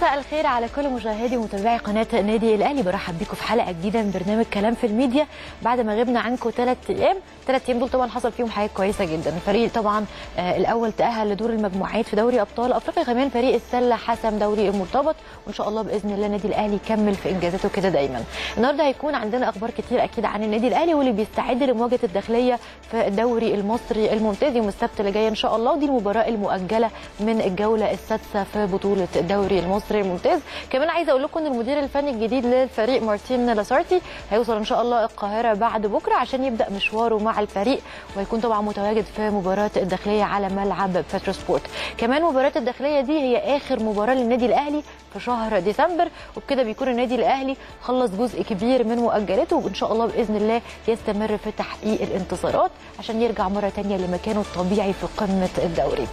مساء الخير على كل مشاهدي ومتابعي قناة النادي الأهلي. برحب بيكم في حلقة جديدة من برنامج كلام في الميديا. بعد ما غبنا عنكم ثلاث أيام ثلاث أيام دول طبعا حصل فيهم حاجات كويسة جدا. الفريق طبعا آه الأول تأهل لدور المجموعات في دوري أبطال أفريقيا. كمان فريق السلة حسم دوري المرتبط. وإن شاء الله بإذن الله النادي الأهلي يكمل في إنجازاته كده دايما. النهارده هيكون عندنا أخبار كتير أكيد عن النادي الأهلي واللي بيستعد لمواجهة الداخلية في الدوري المصري الممتاز يوم السبت اللي جاي إن شاء الله. ودي المباراة المؤجلة من الجولة السادسة في بطولة الدوري المصري. الممتاز كمان عايزة أقول لكم إن المدير الفني الجديد للفريق مارتين لاسارتي هيوصل إن شاء الله القاهرة بعد بكرة عشان يبدأ مشواره مع الفريق وهيكون طبعا متواجد في مباراة الداخلية على ملعب بترو سبورت كمان مباراة الداخلية دي هي آخر مباراة للنادي الأهلي في شهر ديسمبر وبكده بيكون النادي الأهلي خلص جزء كبير من مؤجلاته وإن شاء الله بإذن الله يستمر في تحقيق الانتصارات عشان يرجع مرة ثانية لمكانه الطبيعي في قمة الدوري.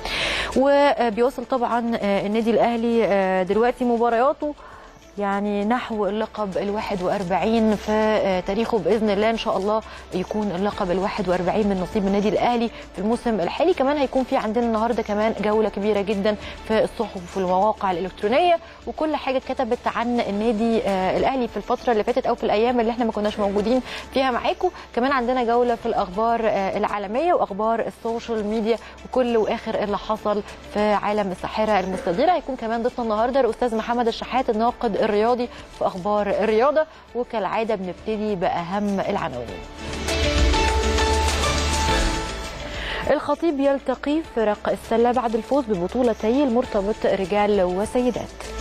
وبيوصل طبعا النادي الأهلي دلوقتي مبارياته يعني نحو اللقب ال 41 في تاريخه بإذن الله. إن شاء الله يكون اللقب ال 41 من نصيب النادي الأهلي في الموسم الحالي. كمان هيكون في عندنا النهارده كمان جولة كبيرة جدا في الصحف وفي المواقع الإلكترونية. وكل حاجة اتكتبت عن النادي الأهلي في الفترة اللي فاتت أو في الأيام اللي إحنا ما كناش موجودين فيها معاكم. كمان عندنا جولة في الأخبار العالمية وأخبار السوشيال ميديا وكل وآخر اللي حصل في عالم الساحرة المستديرة. هيكون كمان ضيفنا النهارده الأستاذ محمد الشحات الناقد الرياضي في أخبار الرياضة. وكالعادة بنبتدي بأهم العناوين. الخطيب يلتقي فرق السلة بعد الفوز ببطولتي المرتبط رجال وسيدات.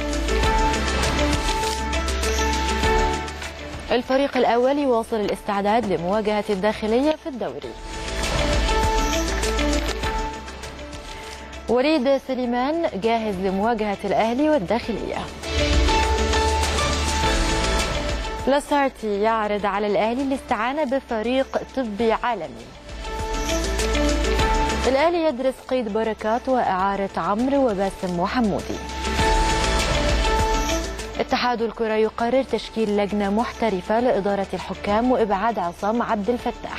الفريق الأول يواصل الاستعداد لمواجهة الداخلية في الدوري. وليد سليمان جاهز لمواجهة الأهلي والداخلية. لاسارتي يعرض على الأهلي الاستعانة بفريق طبي عالمي. الأهلي يدرس قيد بركات وإعارة عمرو وباسم وحمودي اتحاد الكرة يقرر تشكيل لجنة محترفة لإدارة الحكام وإبعاد عصام عبد الفتاح.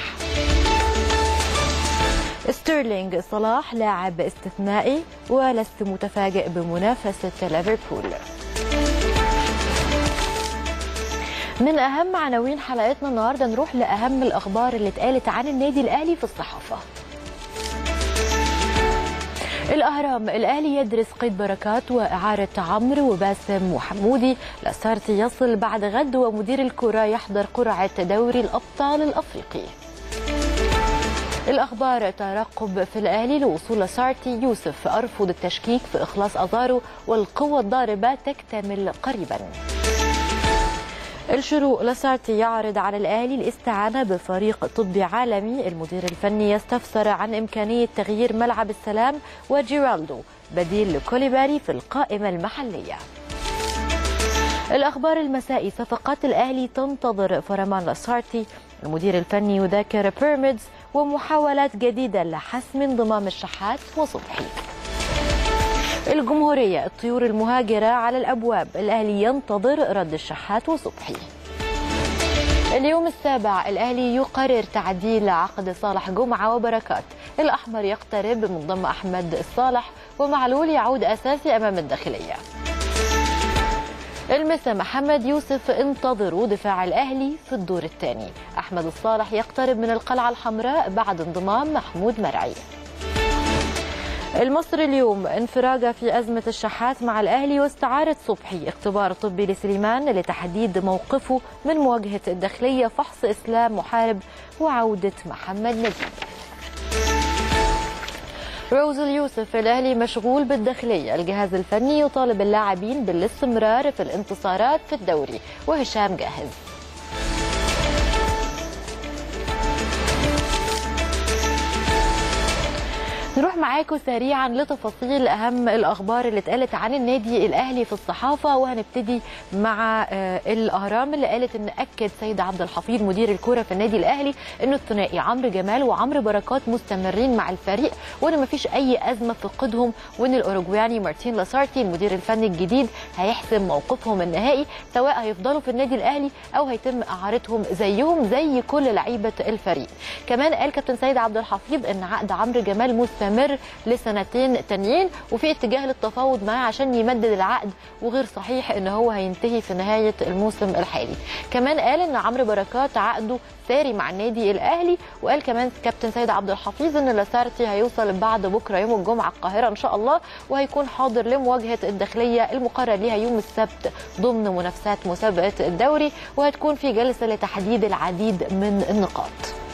ستيرلينج صلاح لاعب استثنائي ولست متفاجئ بمنافسة ليفربول. من أهم عناوين حلقتنا النهارده نروح لأهم الأخبار اللي اتقالت عن النادي الأهلي في الصحافة. الأهرام الأهلي يدرس قيد بركات وإعارة عمرو وباسم وحمودي لاسارتي يصل بعد غد ومدير الكرة يحضر قرعة دوري الأبطال الأفريقي. الأخبار ترقب في الأهلي لوصول لاسارتي يوسف أرفض التشكيك في إخلاص أزارو والقوة الضاربة تكتمل قريبا. الشروق لاسارتي يعرض على الأهلي الاستعانة بفريق طبي عالمي. المدير الفني يستفسر عن إمكانية تغيير ملعب السلام وجيرالدو بديل لكوليباري في القائمة المحلية. الأخبار المسائي صفقات الأهلي تنتظر فرمان لاسارتي المدير الفني يذاكر بيراميدز ومحاولات جديدة لحسم انضمام الشحات وصبحي. الجمهورية الطيور المهاجرة على الأبواب. الأهلي ينتظر رد الشحات وصبحي. اليوم السابع الأهلي يقرر تعديل عقد صالح جمعة وبركات. الأحمر يقترب من ضم أحمد الصالح ومعلول يعود أساسي أمام الداخلية. المسا محمد يوسف انتظروا دفاع الأهلي في الدور الثاني. أحمد الصالح يقترب من القلعة الحمراء بعد انضمام محمود مرعي. المصري اليوم انفراجة في أزمة الشحات مع الأهلي واستعارة صبحي. اختبار طبي لسليمان لتحديد موقفه من مواجهة الداخلية فحص إسلام محارب وعودة محمد نجيب. روز اليوسف الأهلي مشغول بالداخلية. الجهاز الفني يطالب اللاعبين بالاستمرار في الانتصارات في الدوري. وهشام جاهز. معاكم سريعا لتفاصيل أهم الأخبار اللي اتقالت عن النادي الأهلي في الصحافة وهنبتدي مع الأهرام اللي قالت إن أكد سيد عبد الحفيظ مدير الكورة في النادي الأهلي ان الثنائي عمرو جمال وعمرو بركات مستمرين مع الفريق وإن مفيش أي أزمة في قيدهم وإن الأوروجواني مارتين لاسارتي المدير الفني الجديد هيحسم موقفهم النهائي سواء هيفضلوا في النادي الأهلي أو هيتم إعارتهم زيهم زي كل لعيبة الفريق. كمان قال كابتن سيد عبد الحفيظ إن عقد عمرو جمال مستمر يستمر لسنتين تانيين وفي اتجاه للتفاوض معاه عشان يمدد العقد وغير صحيح إن هو هينتهي في نهاية الموسم الحالي. كمان قال إن عمرو بركات عقده ساري مع النادي الأهلي وقال كمان كابتن سيد عبد الحفيظ إن لاسارتي هيوصل بعد بكرة يوم الجمعة القاهرة إن شاء الله وهيكون حاضر لمواجهة الداخلية المقرر ليها يوم السبت ضمن منافسات مسابقة الدوري وهتكون في جلسة لتحديد العديد من النقاط.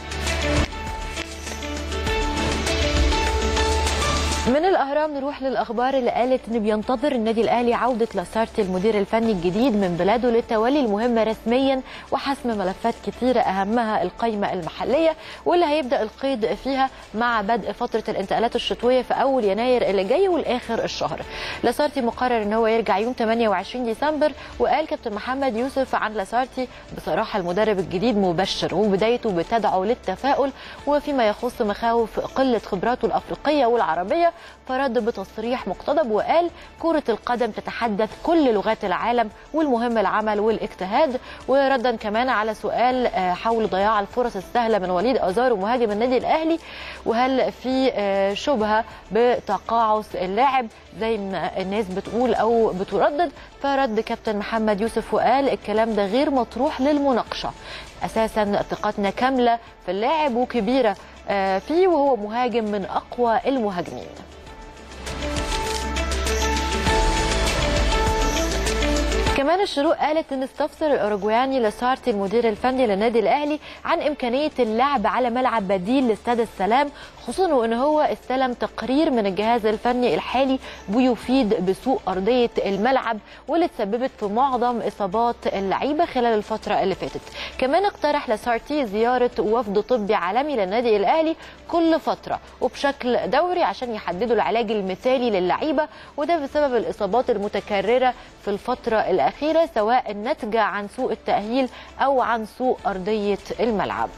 من الأهرام نروح للأخبار اللي قالت ان بينتظر النادي الأهلي عودة لاسارتي المدير الفني الجديد من بلاده للتولي المهمه رسميا وحسم ملفات كثيره أهمها القائمه المحلية واللي هيبدأ القيد فيها مع بدء فترة الانتقالات الشتوية في أول يناير اللي جاي والآخر الشهر. لاسارتي مقرر إن هو يرجع يوم 28 ديسمبر وقال كابتن محمد يوسف عن لاسارتي بصراحة المدرب الجديد مبشر وبدايته بتدعو للتفاؤل وفيما يخص مخاوف قلة خبراته الأفريقية والعربية فرد بتصريح مقتضب وقال كرة القدم تتحدث كل لغات العالم والمهم العمل والاجتهاد. وردا كمان على سؤال حول ضياع الفرص السهلة من وليد أزار مهاجم النادي الأهلي وهل في شبهة بتقاعس اللاعب زي ما الناس بتقول أو بتردد؟ فرد كابتن محمد يوسف وقال الكلام ده غير مطروح للمناقشة. أساسا ثقتنا كاملة في اللاعب وكبيرة فيه وهو مهاجم من أقوى المهاجمين. كمان الشروق قالت إن استفسر الأوروجواني لاسارتي المدير الفني للنادي الأهلي عن إمكانية اللعب على ملعب بديل لإستاد السلام خصوصا وإن هو استلم تقرير من الجهاز الفني الحالي بيفيد بسوء أرضية الملعب واللي تسببت في معظم إصابات اللعيبة خلال الفترة اللي فاتت. كمان اقترح لاسارتي زيارة وفد طبي عالمي للنادي الأهلي كل فترة وبشكل دوري عشان يحددوا العلاج المثالي للعيبة وده بسبب الإصابات المتكررة في الفترة الأخيرة سواء ناتجة عن سوء التأهيل أو عن سوء أرضية الملعب.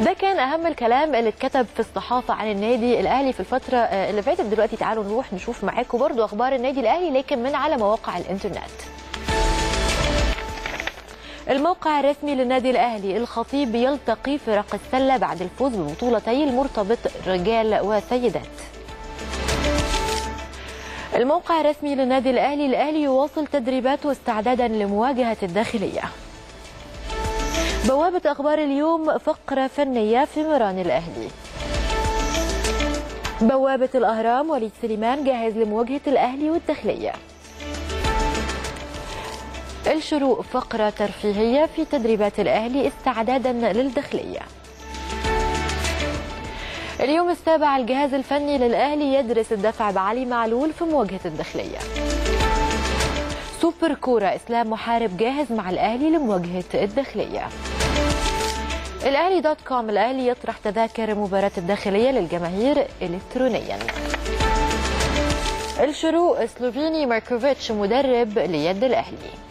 ده كان أهم الكلام اللي اتكتب في الصحافة عن النادي الأهلي في الفترة اللي فاتت. دلوقتي تعالوا نروح نشوف معاكم برضو أخبار النادي الأهلي لكن من على مواقع الإنترنت. الموقع الرسمي للنادي الأهلي الخطيب يلتقي فرق السلة بعد الفوز ببطولتي المرتبط رجال وسيدات. الموقع الرسمي للنادي الأهلي الأهلي يواصل تدريباته استعدادا لمواجهة الداخلية. بوابة أخبار اليوم فقرة فنية في مران الأهلي. بوابة الأهرام وليد سليمان جاهز لمواجهة الأهلي والداخلية. الشروق فقرة ترفيهية في تدريبات الأهلي استعدادا للداخلية. اليوم السابع الجهاز الفني للأهلي يدرس الدفع بعلي معلول في مواجهة الداخلية. سوبر كورة إسلام محارب جاهز مع الأهلي لمواجهة الداخلية. الأهلي dot com الأهلي يطرح تذاكر مباراة الداخلية للجماهير إلكترونيا. الشروق سلوفيني ماركوفيتش مدرب ليد الأهلي.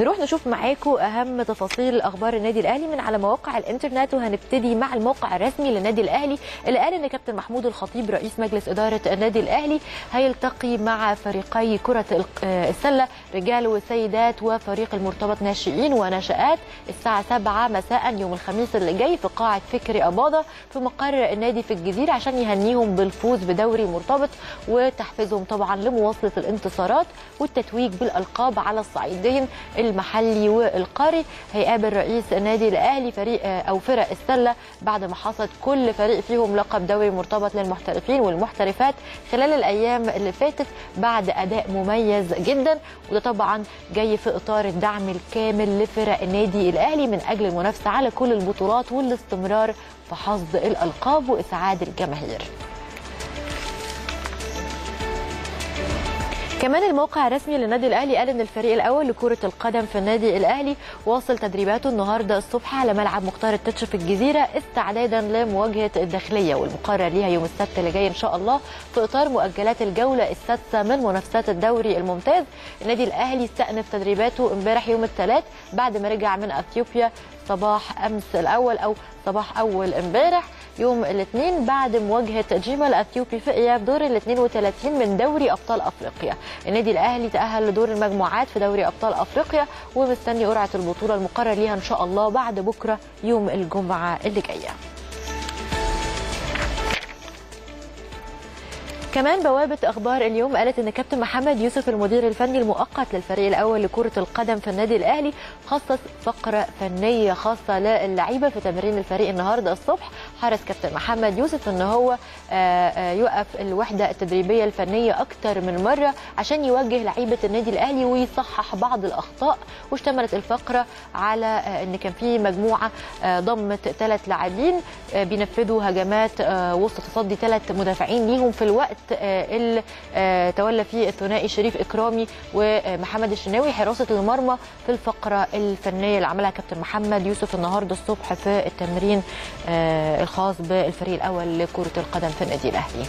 نروح نشوف معاكم أهم تفاصيل أخبار النادي الأهلي من على مواقع الإنترنت وهنبتدي مع الموقع الرسمي للنادي الأهلي. اللي قال إن كابتن محمود الخطيب رئيس مجلس إدارة النادي الأهلي هيلتقي مع فريقي كرة السلة رجال وسيدات وفريق المرتبط ناشئين ونشات الساعة 7 مساء يوم الخميس اللي جاي في قاعة فكري اباضه في مقر النادي في الجزيرة عشان يهنيهم بالفوز بدوري مرتبط وتحفيزهم طبعا لمواصلة الانتصارات والتتويج بالألقاب على الصعيدين المحلي والقاري هيقابل رئيس النادي الأهلي فريق أو فرق السلة بعد ما حصد كل فريق فيهم لقب دوري مرتبط للمحترفين والمحترفات خلال الأيام اللي فاتت بعد أداء مميز جدا. وده طبعا جاي في إطار الدعم الكامل لفرق النادي الأهلي من أجل المنافسة على كل البطولات والاستمرار في حصد الألقاب وإسعاد الجماهير. كمان الموقع الرسمي للنادي الأهلي قال إن الفريق الأول لكرة القدم في النادي الأهلي واصل تدريباته النهارده الصبح على ملعب مختار التتش في الجزيرة استعدادا لمواجهة الداخلية والمقرر ليها يوم السبت اللي جاي إن شاء الله في إطار مؤجلات الجولة السادسة من منافسات الدوري الممتاز. النادي الأهلي استأنف تدريباته امبارح يوم الثلاث بعد ما رجع من أثيوبيا صباح أمس الأول أو صباح أول امبارح يوم الاثنين بعد مواجهة جيما الاثيوبي في إياب دور ال 32 من دوري أبطال أفريقيا. النادي الأهلي تأهل لدور المجموعات في دوري أبطال أفريقيا ومستني قرعة البطولة المقرر ليها إن شاء الله بعد بكرة يوم الجمعة اللي جاية. كمان بوابة أخبار اليوم قالت إن كابتن محمد يوسف المدير الفني المؤقت للفريق الأول لكرة القدم في النادي الأهلي خصص فقرة فنية خاصة للعيبة في تمرين الفريق النهاردة الصبح. حرص كابتن محمد يوسف إن هو يوقف الوحدة التدريبية الفنية أكتر من مرة عشان يوجه لعيبة النادي الأهلي ويصحح بعض الأخطاء. واشتملت الفقرة على إن كان في مجموعة ضمت ثلاث لاعبين بينفذوا هجمات وسط تصدي ثلاث مدافعين ليهم في الوقت. اللي تولى فيه الثنائي شريف إكرامي ومحمد الشناوي حراسة المرمى في الفقرة الفنية اللي عملها كابتن محمد يوسف النهارده الصبح في التمرين الخاص بالفريق الأول لكرة القدم في النادي الأهلي.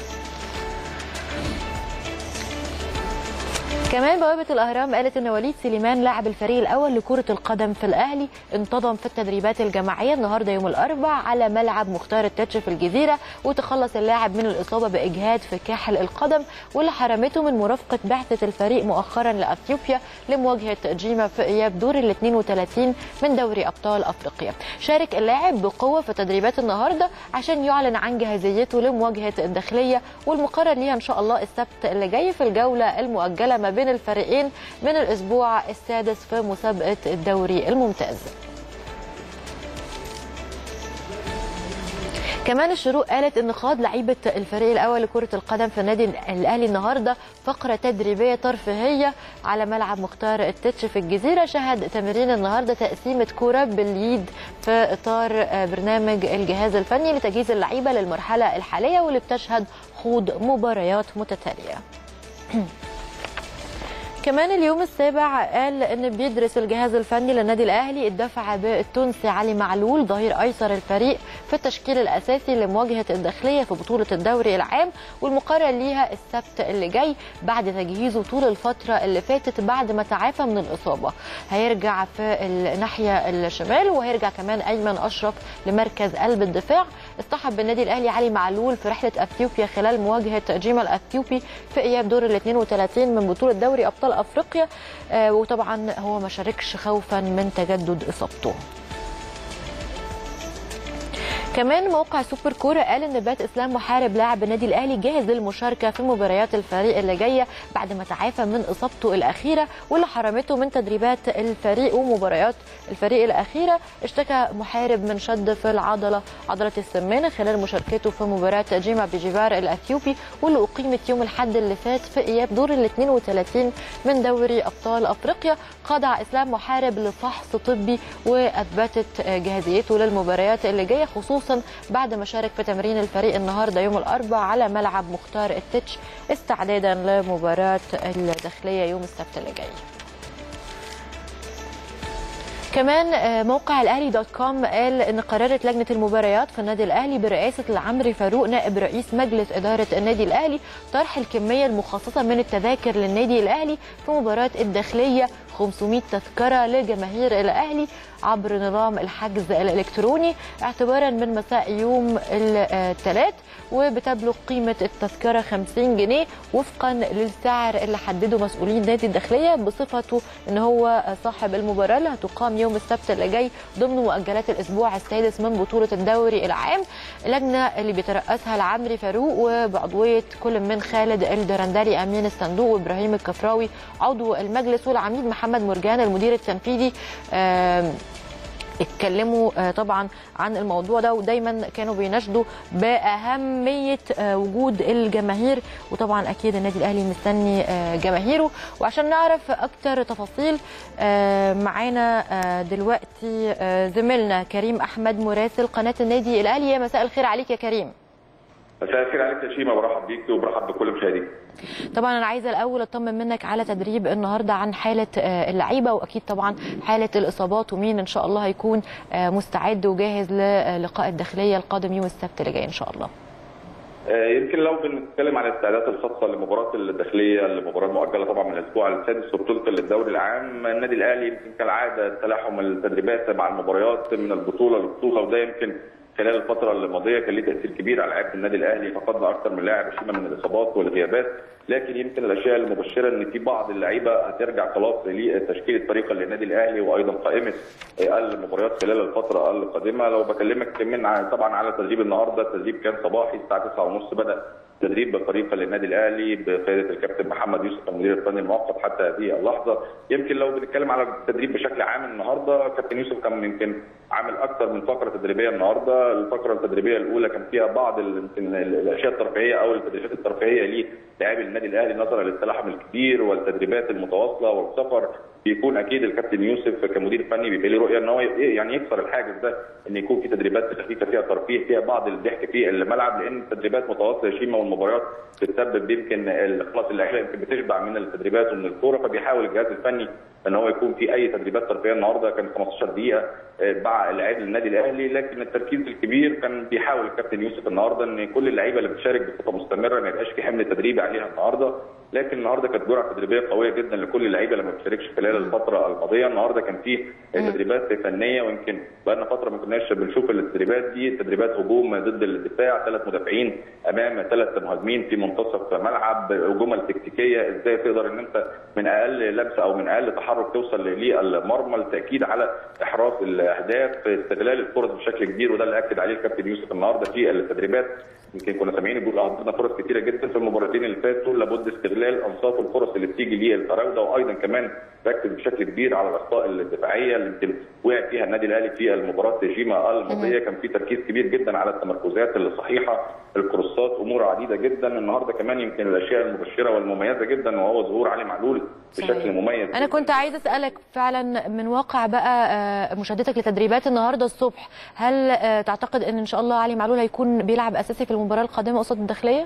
كمان بوابة الأهرام قالت إن وليد سليمان لاعب الفريق الأول لكرة القدم في الأهلي انتظم في التدريبات الجماعية النهاردة يوم الأربع على ملعب مختار التتش في الجزيرة وتخلص اللاعب من الإصابة بإجهاد في كاحل القدم واللي حرمته من مرافقة بعثة الفريق مؤخرا لأثيوبيا لمواجهة جيما في إياب دور ال 32 من دوري أبطال أفريقيا. شارك اللاعب بقوة في تدريبات النهاردة عشان يعلن عن جاهزيته لمواجهة الداخلية والمقرر ليها إن شاء الله السبت اللي جاي في الجولة المؤجلة ما بين الفريقين من الأسبوع السادس في مسابقة الدوري الممتاز. كمان الشروق قالت إن خاض لعيبة الفريق الأول لكرة القدم في النادي الأهلي النهارده فقرة تدريبية ترفيهية على ملعب مختار التتش في الجزيرة شهد تمرين النهارده تقسيمة كورة باليد في إطار برنامج الجهاز الفني لتجهيز اللعيبة للمرحلة الحالية واللي بتشهد خوض مباريات متتالية. كمان اليوم السابع قال إن بيدرس الجهاز الفني للنادي الأهلي الدفع بالتونسي علي معلول ظهير أيسر الفريق في التشكيل الأساسي لمواجهة الداخلية في بطولة الدوري العام والمقرر ليها السبت اللي جاي بعد تجهيزه طول الفترة اللي فاتت بعد ما تعافى من الإصابة. هيرجع في الناحية الشمال وهيرجع كمان أيمن أشرف لمركز قلب الدفاع اصطحب بالنادي الأهلي علي معلول في رحلة أثيوبيا خلال مواجهة جيما الأثيوبي في إياب دور ال 32 من بطولة دوري أبطال أفريقيا. آه وطبعا هو ما شاركش خوفا من تجدد إصابته. كمان موقع سوبر كوره قال إن بات إسلام محارب لاعب النادي الأهلي جاهز للمشاركة في مباريات الفريق اللي جاية بعد ما تعافى من إصابته الأخيرة واللي حرمته من تدريبات الفريق ومباريات الفريق الأخيرة. اشتكى محارب من شد في العضلة عضلة السمانه خلال مشاركته في مباراة جيما بجيفار الأثيوبي واللي أقيمت يوم الأحد اللي فات في إياب دور ال 32 من دوري أبطال أفريقيا. خضع إسلام محارب لفحص طبي وأثبتت جاهزيته للمباريات اللي جاية خصوصا بعد ما شارك في تمرين الفريق النهارده يوم الأربعاء على ملعب مختار التتش استعدادا لمباراة الداخلية يوم السبت اللي جاي. كمان موقع الأهلي دوت كوم قال إن قررت لجنة المباريات في النادي الأهلي برئاسة العمري فاروق نائب رئيس مجلس إدارة النادي الأهلي طرح الكمية المخصصة من التذاكر للنادي الأهلي في مباراة الداخلية 500 تذكرة لجماهير الأهلي عبر نظام الحجز الإلكتروني اعتبارا من مساء يوم الثلاث وبتبلغ قيمة التذكرة 50 جنيه وفقا للسعر اللي حدده مسؤولين نادي الداخلية بصفته إن هو صاحب المباراة اللي هتقام يوم السبت اللي جاي ضمن مؤجلات الأسبوع السادس من بطولة الدوري العام. اللجنة اللي بيترأسها العمري فاروق وبعضوية كل من خالد الدرندلي أمين الصندوق وإبراهيم الكفراوي عضو المجلس والعميد محمد مرجان المدير التنفيذي اتكلموا طبعا عن الموضوع ده ودايما كانوا بيناشدوا بأهمية وجود الجماهير وطبعا أكيد النادي الأهلي مستني جماهيره. وعشان نعرف أكتر تفاصيل معانا دلوقتي زميلنا كريم أحمد مراسل قناة النادي الأهلي. مساء الخير عليك يا كريم. مساء الخير عليك يا شيماء برحب بيك وبرحب بكل مشاهديك. طبعا أنا عايزة الأول أطمن منك على تدريب النهارده عن حالة اللعيبة وأكيد طبعا حالة الإصابات ومين إن شاء الله هيكون مستعد وجاهز للقاء الداخلية القادم يوم السبت اللي جاي إن شاء الله. يمكن لو بنتكلم عن الاستعدادات الخاصة لمباراة الداخلية المباراه المؤجله طبعا من الأسبوع السادس وبطوله الدوري العام النادي الأهلي يمكن كالعادة تلاحم التدريبات مع المباريات من البطولة للبطولة وده يمكن خلال الفترة الماضية كان ليه تأثير كبير على لعيبة النادي الأهلي فقدنا أكثر من لاعب شيما من الإصابات والغيابات. لكن يمكن الأشياء المبشرة إن في بعض اللعيبة هترجع خلاص لتشكيل الفريق للنادي الأهلي وأيضا قائمة المباريات خلال الفترة القادمة. لو بكلمك من طبعا على تدريب النهارده التدريب كان صباحي الساعة 9:30 بدأ تدريب فريق للنادي الأهلي بقيادة الكابتن محمد يوسف المدير الفني المؤقت حتى هذه اللحظة. يمكن لو بنتكلم على التدريب بشكل عام النهارده كابتن يوسف كان يمكن عامل أكثر من فقرة تدريبية النهارده. الفقرة التدريبية الأولى كان فيها بعض يمكن الأشياء الترفيهية أو التدريبات الترفيهية للاعبي النادي الأهلي نظرا للتلاحم الكبير والتدريبات المتواصلة والسفر. بيكون أكيد الكابتن يوسف كمدير فني بيبقى له رؤية إن هو يعني يكسر الحاجز ده إن يكون في تدريبات خفيفة فيها ترفيه فيها بعض الضحك في الملعب لأن التدريبات متواصله شيما والمباريات بتسبب يمكن خلاص يمكن بتشبع من التدريبات ومن الكورة فبيحاول الجهاز الفني إن هو يكون في أي تدريبات ترفيهية النهارده كان 15 دقيقة مع لاعبي النادي الأهلي لكن التركيز الكبير كان بيحاول الكابتن يوسف النهارده إن كل اللعيبة اللي بتشارك بصفه مستمرة ما يبقاش في حمل تدريبي عليها النهارده لكن النهارده كانت جرعة تدريبية قوية جدا لكل اللعيبة اللي ما بتشاركش خلال الفترة الماضيه النهارده كان في تدريبات فنية ويمكن بقى لنا فترة ما كناش بنشوف التدريبات دي. تدريبات هجوم ضد الدفاع ثلاث مدافعين أمام ثلاث مهاجمين في منتصف ملعب جمل تكتيكيه إزاي تقدر إن أنت من أقل لمسة أو من أقل تحرك توصل للمرمى؟ التأكيد على إحراز الأهداف استغلال الفرص بشكل كبير وده اللي أكد عليه الكابتن يوسف النهارده في التدريبات. يمكن كنا سامعين بيقول عندنا فرص كثيره جدا في المباراتين اللي فاتوا. لابد استغلال أنصاف الفرص اللي بتيجي للفراوده وأيضا كمان ركز بشكل كبير على الأخطاء الدفاعية اللي يمكن وقع فيها النادي الأهلي في المباراة جيما الماضية كان في تركيز كبير جدا على التمركزات الصحيحة الكروسات أمور عديدة جدا النهارده كمان يمكن الأشياء المبشرة والمميزة جدا وهو ظهور علي معلول بشكل صحيح. مميز أنا كنت عايز أسألك فعلا من واقع بقى مشاهدتك لتدريبات النهارده الصبح هل تعتقد إن إن شاء الله علي معلول هيكون بيلعب أساسي في المباراة القادمة قصاد الداخلية؟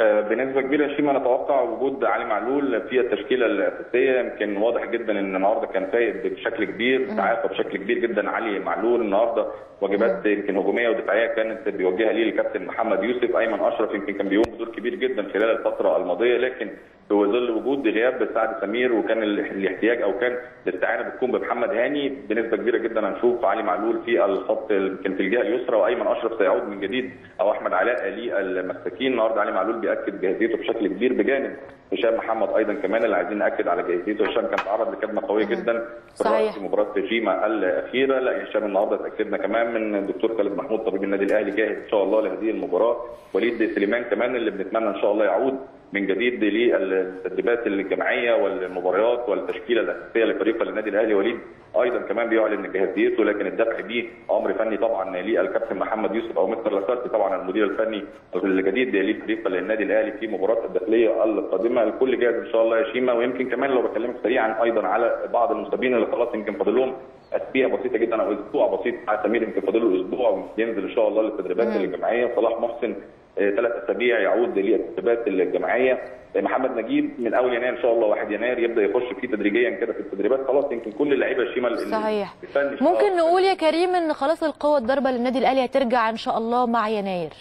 بنسبة كبيرة شيما نتوقع وجود علي معلول في التشكيلة الأساسية يمكن واضح جدا إن النهارده كان فايق بشكل كبير تعافى بشكل كبير جدا علي معلول النهارده. واجبات يمكن هجومية ودفاعية كانت بيوجهها ليه الكابتن محمد يوسف. أيمن أشرف يمكن كان بيقوم بدور كبير جدا خلال الفترة الماضية لكن في ظل وجود غياب سعد سمير وكان الاحتياج أو كان الاستعانة بتكون بمحمد هاني بنسبة كبيرة جدا هنشوف علي معلول في الخط يمكن في الجهة اليسرى وأيمن أشرف سيعود من جديد أو أحمد علاء للمساكين النهارده علي معلول بيأكد جاهزيته بشكل كبير بجانب هشام محمد أيضا كمان اللي عايزين نأكد على جاهزيته. هشام كان تعرض لكدمه قوية جدا صحيح. في مباراة جيما الأخيرة. لا هشام النهارده اتاكدنا كمان من الدكتور خالد محمود طبيب النادي الأهلي جاهز إن شاء الله لهذه المباراة. وليد سليمان كمان اللي بنتمنى إن شاء الله يعود من جديد للتدريبات الجماعية والمباريات والتشكيلة الأساسية لفريق النادي الأهلي وليد. أيضا كمان بيعلن جاهزيته لكن الدفع بيه أمر فني طبعا للكابتن محمد يوسف أو مستر لاسارتي طبعا المدير الفني الجديد لفريق النادي الأهلي في مباراة الداخلية القادمة. الكل جاهز إن شاء الله يا شيما ويمكن كمان لو بكلمك سريعا أيضا على بعض المصابين اللي خلاص يمكن فاضل لهم اسابيع بسيطة جدا أو أسبوع بسيط على سمير يمكن فاضل له أسبوع وينزل إن شاء الله للتدريبات الجماعية. صلاح محسن ثلاث أسابيع يعود للتدريبات الجماعية. محمد نجيب من أول يناير إن شاء الله 1 يناير يبدأ يخش فيه تدريجيا كده في التدريبات. خلاص يمكن كل اللعيبة الشمال صحيح. ممكن نقول يا كريم إن خلاص القوة الضربه للنادي الأهلي هترجع إن شاء الله مع يناير.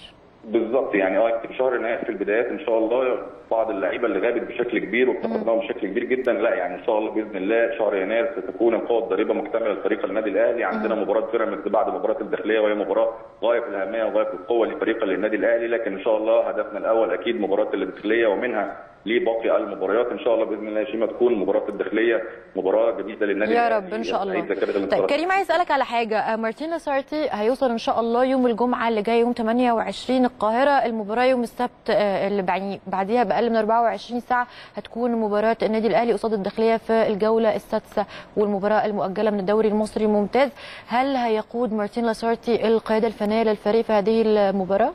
بالظبط يعني آه في شهر يناير في البدايات إن شاء الله. بعض اللعيبة اللي غابت بشكل كبير وافتقدناهم بشكل كبير جدا. لا يعني إن شاء الله بإذن الله شهر يناير ستكون القوة الضريبة مكتمله لفريق النادي الأهلي. عندنا مباراة بيراميدز بعد مباراة الداخلية وهي مباراة غاية في الأهمية وغاية في القوة لفريق النادي الأهلي. لكن إن شاء الله هدفنا الأول أكيد مباراة الداخلية ومنها لباقي المباريات. إن شاء الله بإذن الله شيما تكون مباراة الداخلية مباراة جديدة للنادي يا رب إن شاء الله. طيب كريم عايز أسألك على حاجة. مارتين لاسارتي هيوصل إن شاء الله يوم الجمعة اللي جاي يوم 28 القاهرة. المباراة يوم السبت اللي بعديها باقل من 24 ساعة هتكون مباراة النادي الأهلي قصاد الداخلية في الجولة السادسة والمباراة المؤجلة من الدوري المصري الممتاز هل هيقود مارتين لاسارتي القيادة الفنية للفريق في هذه المباراة؟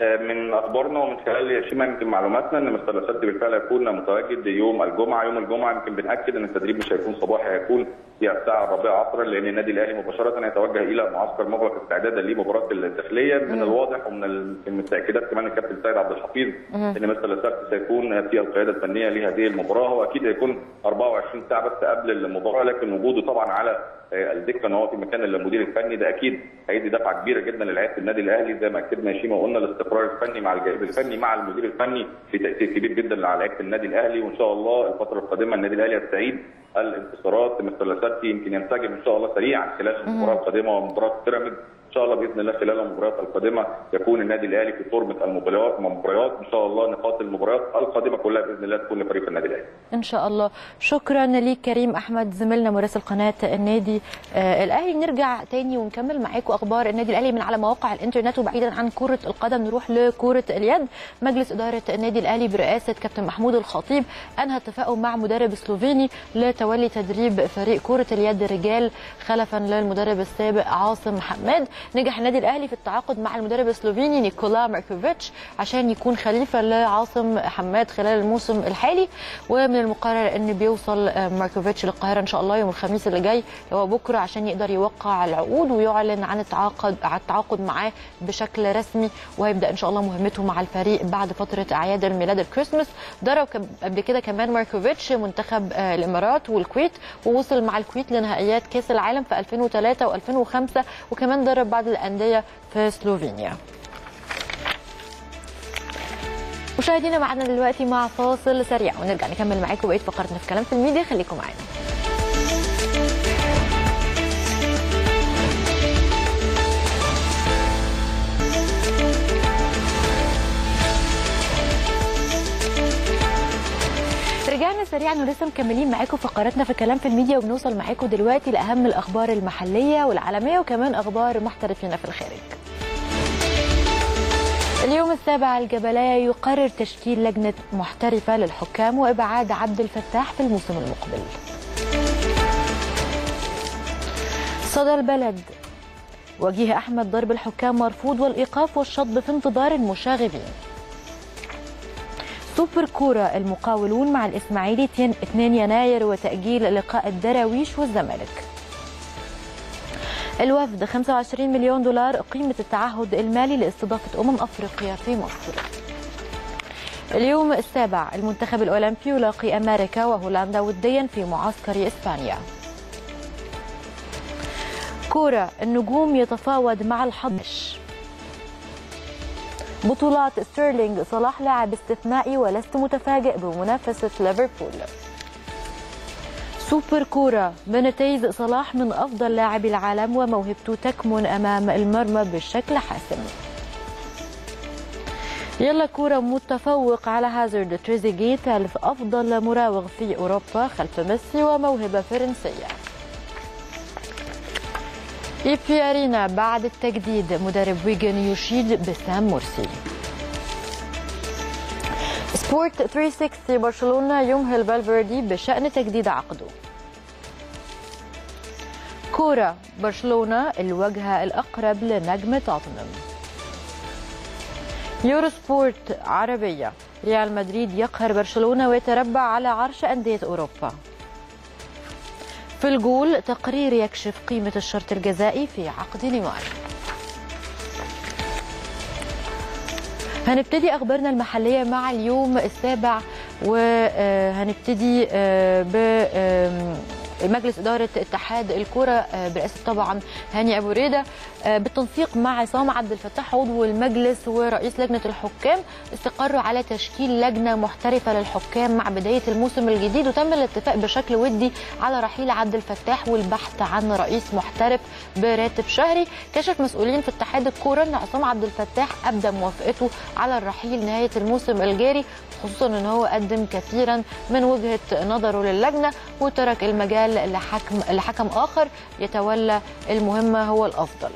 من أخبارنا ومن خلال يا يمكن معلوماتنا إن مستر لاسارتي بالفعل هيكون متواجد يوم الجمعة، يوم الجمعة يمكن بنأكد إن التدريب مش هيكون صباحي هيكون في الساعة الرابعه عصرا لأن النادي الأهلي مباشرة هيتوجه إلى معسكر مغلق استعدادا لمباراة الداخلية. من الواضح ومن من التأكيدات كمان الكابتن سيد عبد الحفيظ إن مستر لاسارتي سيكون في القيادة الفنية لهذه المباراة. هو أكيد هيكون 24 ساعة بس قبل المباراة لكن وجوده طبعا على الدكة إن هو في مكان المدير الفني ده أكيد هيدي دفعة كبيرة جدا للعيبة النادي الأهلي. زي ما أكدنا يا شيما وقلنا الاستقرار الفني مع الجانب الفني مع المدير الفني في تأثير كبير جدا على لعيبه النادي الأهلي وإن شاء الله الفترة القادمة النادي الأهلي يستعيد الانتصارات مستر لاسارتي يمكن ينسجم إن شاء الله سريعا خلال المباراه القادمة ومباراة بيراميدز إن شاء الله بإذن الله خلال المباريات القادمة يكون النادي الأهلي في فورمة المباريات المباريات إن شاء الله نقاط المباريات القادمة كلها بإذن الله تكون لفريق النادي الأهلي. إن شاء الله. شكرا ليك كريم أحمد زميلنا مراسل قناة النادي آه الأهلي. نرجع تاني ونكمل معاكم أخبار النادي الأهلي من على مواقع الإنترنت وبعيدا عن كرة القدم. نروح لكرة اليد. مجلس إدارة النادي الأهلي برئاسة كابتن محمود الخطيب أنهى اتفاقه مع مدرب سلوفيني. لتولي تدريب فريق كرة اليد الرجال خلفا للمدرب السابق عاصم حماد. نجح النادي الأهلي في التعاقد مع المدرب السلوفيني نيكولا ماركوفيتش عشان يكون خليفة لعاصم حماد خلال الموسم الحالي. ومن المقرر إن بيوصل ماركوفيتش للقاهرة إن شاء الله يوم الخميس اللي جاي هو بكرة عشان يقدر يوقع العقود ويعلن عن التعاقد عن التعاقد معاه بشكل رسمي. وهيبدأ إن شاء الله مهمته مع الفريق بعد فترة أعياد الميلاد الكريسماس. درب قبل كده كمان ماركوفيتش منتخب الإمارات والكويت ووصل مع الكويت لنهائيات كأس العالم في 2003 و2005 وكمان درب بعض الأندية في سلوفينيا. مشاهدينا معنا دلوقتي مع فاصل سريع ونرجع نكمل معاكم. بقيه فقرتنا في كلام في الميديا؟ خليكم معانا. رجعنا سريعا ولسه مكملين معاكم فقراتنا في كلام في الميديا وبنوصل معاكم دلوقتي لأهم الأخبار المحلية والعالمية وكمان أخبار محترفين في الخارج. اليوم السابع الجبلاية يقرر تشكيل لجنة محترفة للحكام وإبعاد عبد الفتاح في الموسم المقبل. صدى البلد. وجيه أحمد ضرب الحكام مرفوض والإيقاف والشطب في انتظار المشاغبين. سوبر كورة المقاولون مع الإسماعيلي 2 يناير وتأجيل لقاء الدراويش والزمالك. الوفد 25 مليون دولار قيمة التعهد المالي لاستضافة أمم أفريقيا في مصر. اليوم السابع المنتخب الأولمبي يلاقي أمريكا وهولندا وديا في معسكر إسبانيا. كورة النجوم يتفاوض مع الحضش بطولات ستيرلينج صلاح لاعب استثنائي ولست متفاجئ بمنافسة ليفربول. سوبر كورة بنتيز صلاح من أفضل لاعبي العالم وموهبته تكمن أمام المرمى بشكل حاسم. يلا كورة متفوق على هازارد تريزيجيه ثالث أفضل مراوغ في أوروبا خلف ميسي وموهبة فرنسية. إيبي أرينا بعد التجديد مدرب ويجن يشيد بسام مرسي. سبورت 360 برشلونة يمهل فالفيردي بشأن تجديد عقده. كورة برشلونة الوجهة الأقرب لنجم توتنهام. يورو سبورت عربية. ريال مدريد يقهر برشلونة ويتربع على عرش أندية أوروبا. في الجول تقرير يكشف قيمة الشرط الجزائي في عقد نيمار. هنبتدي أخبارنا المحلية مع اليوم السابع وهنبتدي ب مجلس إدارة اتحاد الكرة برئاسة طبعا هاني أبو ريدة بالتنسيق مع عصام عبد الفتاح عضو المجلس ورئيس لجنة الحكام استقروا على تشكيل لجنة محترفة للحكام مع بداية الموسم الجديد وتم الاتفاق بشكل ودي على رحيل عبد الفتاح والبحث عن رئيس محترف براتب شهري. كشف مسؤولين في اتحاد الكرة أن عصام عبد الفتاح أبدى موافقته على الرحيل نهاية الموسم الجاري خصوصا إن هو قدم كثيرا من وجهة نظره للجنة وترك المجال لحكم لحكم آخر يتولى المهمة هو الأفضل.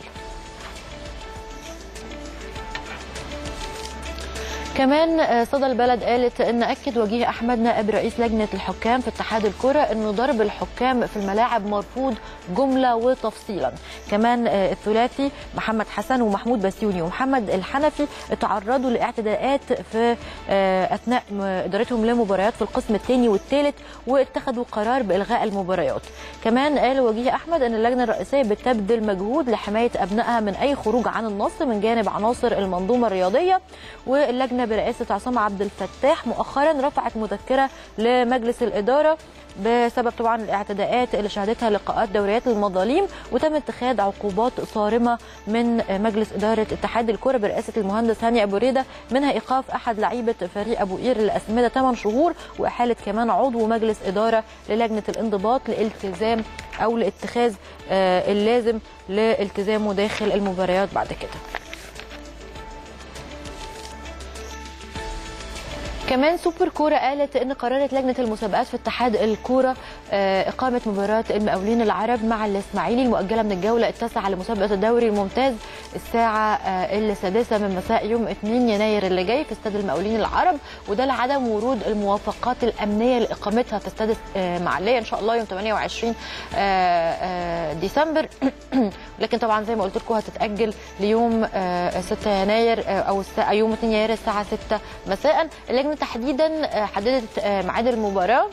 كمان صدى البلد قالت إن أكد وجيه أحمد نائب رئيس لجنة الحكام في اتحاد الكرة إنه ضرب الحكام في الملاعب مرفوض جملة وتفصيلا. كمان الثلاثي محمد حسن ومحمود بسيوني ومحمد الحنفي تعرضوا لإعتداءات في أثناء إدارتهم لمباريات في القسم الثاني والثالث واتخذوا قرار بإلغاء المباريات. كمان قال وجيه أحمد إن اللجنة الرئيسية بتبذل مجهود لحماية أبنائها من أي خروج عن النص من جانب عناصر المنظومة الرياضية واللجنة برئاسه عصام عبد الفتاح مؤخرا رفعت مذكرة لمجلس الإدارة بسبب طبعا الاعتداءات اللي شهدتها لقاءات دوريات المظالم وتم اتخاذ عقوبات صارمة من مجلس إدارة اتحاد الكرة برئاسة المهندس هاني أبو ريدة منها إيقاف أحد لعيبة فريق أبو قير للاسمده 8 شهور وإحالة كمان عضو مجلس إدارة للجنة الانضباط لالتزام أو لاتخاذ آه، اللازم لالتزامه داخل المباريات بعد كده. كمان سوبر كورة قالت إن قررت لجنة المسابقات في اتحاد الكورة آه، إقامة مباراة المقاولين العرب مع الإسماعيلي المؤجلة من الجولة التاسعة لمسابقة الدوري الممتاز الساعة آه، السادسة من مساء يوم 2 يناير اللي جاي في استاد المقاولين العرب وده لعدم ورود الموافقات الأمنية لإقامتها في استاد آه، معلية إن شاء الله يوم 28 آه، آه، ديسمبر. لكن طبعا زي ما قلت لكم هتتأجل ليوم آه، 6 يناير أو يوم 2 يناير الساعة 6 مساء. اللجنة تحديدا آه، حددت آه، ميعاد المباراة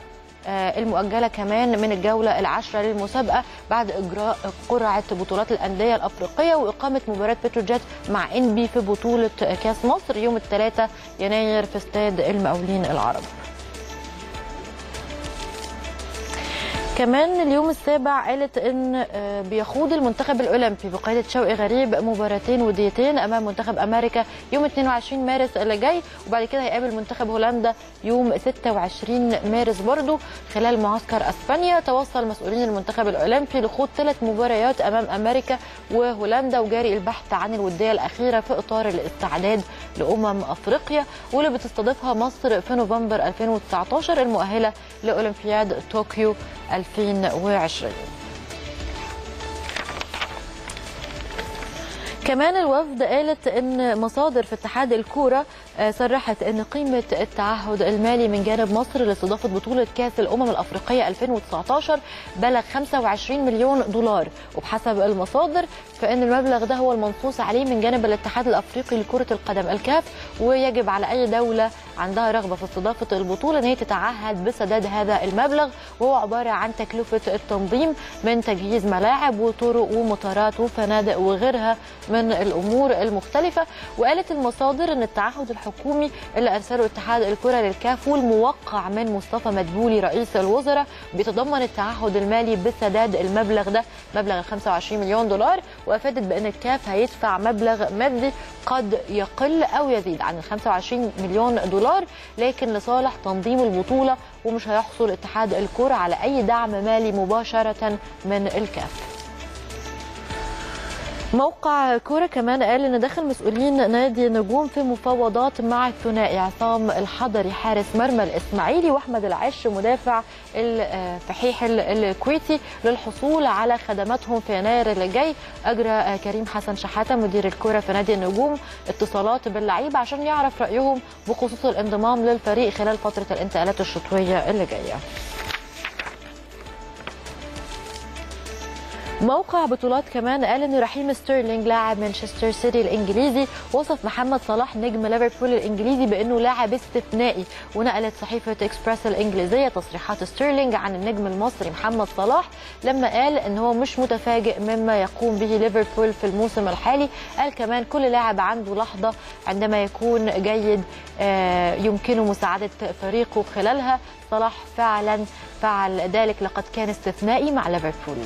آه، المؤجلة كمان من الجولة العاشرة للمسابقة بعد إجراء قرعة بطولات الأندية الأفريقية وإقامة مباراة بتروجيت مع إنبي في بطولة كأس مصر يوم الثلاثة يناير في استاد المقاولين العرب. كمان اليوم السابع قالت إن آه، بيخوض المنتخب الأولمبي بقيادة شوقي غريب مباراتين وديتين أمام منتخب أمريكا يوم 22 مارس اللي جاي وبعد كده هيقابل منتخب هولندا يوم 26 مارس برضو. خلال معسكر أسبانيا توصل مسؤولين المنتخب الأولمبي لخوض ثلاث مباريات أمام أمريكا وهولندا وجاري البحث عن الودية الأخيرة في إطار الاستعداد لأمم أفريقيا واللي بتستضيفها مصر في نوفمبر 2019 المؤهلة لأولمبياد طوكيو 2020 كمان الوفد قالت إن مصادر في اتحاد الكورة آه، صرحت إن قيمة التعهد المالي من جانب مصر لاستضافة بطولة كأس الأمم الأفريقية 2019 بلغ 25 مليون دولار. وبحسب المصادر فإن المبلغ ده هو المنصوص عليه من جانب الاتحاد الأفريقي لكرة القدم الكاف ويجب على أي دولة عندها رغبة في استضافة البطولة إن هي تتعهد بسداد هذا المبلغ وهو عبارة عن تكلفة التنظيم من تجهيز ملاعب وطرق ومطارات وفنادق وغيرها من الأمور المختلفة. وقالت المصادر إن التعهد الحكومي اللي أرسله اتحاد الكرة للكاف والموقع من مصطفى مدبولي رئيس الوزراء بيتضمن التعهد المالي بسداد المبلغ ده مبلغ ال 25 مليون دولار. وأفادت بأن الكاف هيدفع مبلغ مادي قد يقل أو يزيد عن ال 25 مليون دولار. لكن لصالح تنظيم البطولة ومش هيحصل اتحاد الكرة على أي دعم مالي مباشرة من الكاف. موقع كورة كمان قال إن دخل مسؤولين نادي النجوم في مفاوضات مع الثنائي عصام الحضري حارس مرمى الإسماعيلي وأحمد العش مدافع الفحيح الكويتي للحصول على خدماتهم في يناير اللي جاي. أجرى كريم حسن شحاتة مدير الكورة في نادي النجوم اتصالات باللعيبه عشان يعرف رأيهم بخصوص الانضمام للفريق خلال فترة الانتقالات الشتوية اللي جاية. موقع بطولات كمان قال إن رحيم ستيرلينج لاعب مانشستر سيتي الإنجليزي وصف محمد صلاح نجم ليفربول الإنجليزي بإنه لاعب استثنائي ونقلت صحيفة إكسبريس الإنجليزية تصريحات ستيرلينج عن النجم المصري محمد صلاح لما قال إن هو مش متفاجئ مما يقوم به ليفربول في الموسم الحالي. قال كمان كل لاعب عنده لحظة عندما يكون جيد آه، يمكنه مساعدة فريقه خلالها. صلاح فعلا فعل ذلك لقد كان استثنائي مع ليفربول.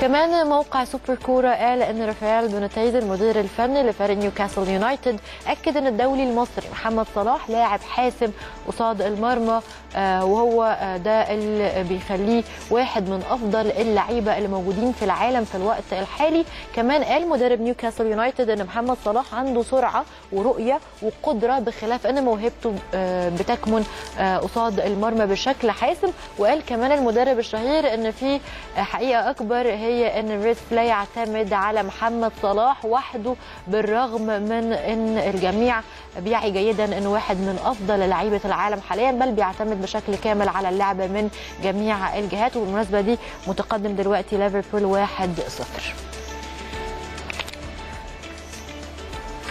كمان موقع سوبر كورة قال إن رافائيل بينيتيز المدير الفني لفريق نيوكاسل يونايتد أكد إن الدولي المصري محمد صلاح لاعب حاسم قصاد المرمى وهو آه، ده اللي بيخليه واحد من أفضل اللعيبة اللي موجودين في العالم في الوقت الحالي. كمان قال مدرب نيوكاسل يونايتد إن محمد صلاح عنده سرعة ورؤية وقدرة بخلاف إن موهبته آه، بتكمن آه، قصاد المرمى بشكل حاسم. وقال كمان المدرب الشهير إن في حقيقة أكبر هي إن الريس لا يعتمد على محمد صلاح وحده بالرغم من إن الجميع بيعي جيدا انه واحد من أفضل لعيبة العالم حاليا بل بيعتمد بشكل كامل على اللعب من جميع الجهات وبالمناسبة دي متقدم دلوقتي ليفربول 1-0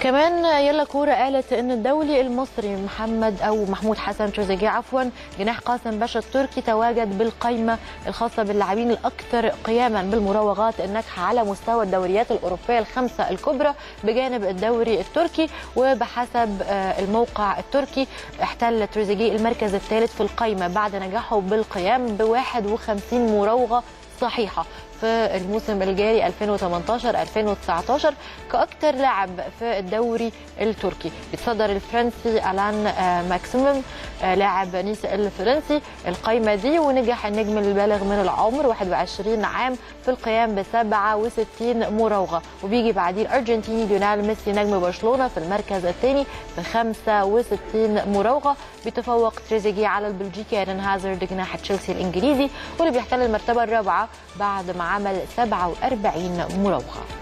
كمان يلا كورة قالت إن الدولي المصري محمد أو محمود حسن تريزيجيه عفوا جناح قاسم باشا التركي تواجد بالقائمه الخاصة باللاعبين الأكثر قياما بالمراوغات الناجحة على مستوى الدوريات الأوروبية الخمسة الكبرى بجانب الدوري التركي. وبحسب الموقع التركي احتل تريزيجيه المركز الثالث في القائمه بعد نجاحه بالقيام ب 51 مراوغة صحيحة. في الموسم الجاري 2018 2019 كأكثر لاعب في الدوري التركي. بيتصدر الفرنسي ألان ماكسيمان لاعب نيس الفرنسي القائمه دي ونجح النجم البالغ من العمر 21 عام في القيام ب 67 مراوغة. وبيجي بعديه الارجنتيني ليونيل ميسي نجم برشلونة في المركز الثاني ب 65 مراوغة. بيتفوق تريزيجيه على البلجيكي ايدن هازارد جناح تشيلسي الإنجليزي واللي بيحتل المرتبة الرابعة بعد ما عمل 47 مراوغة.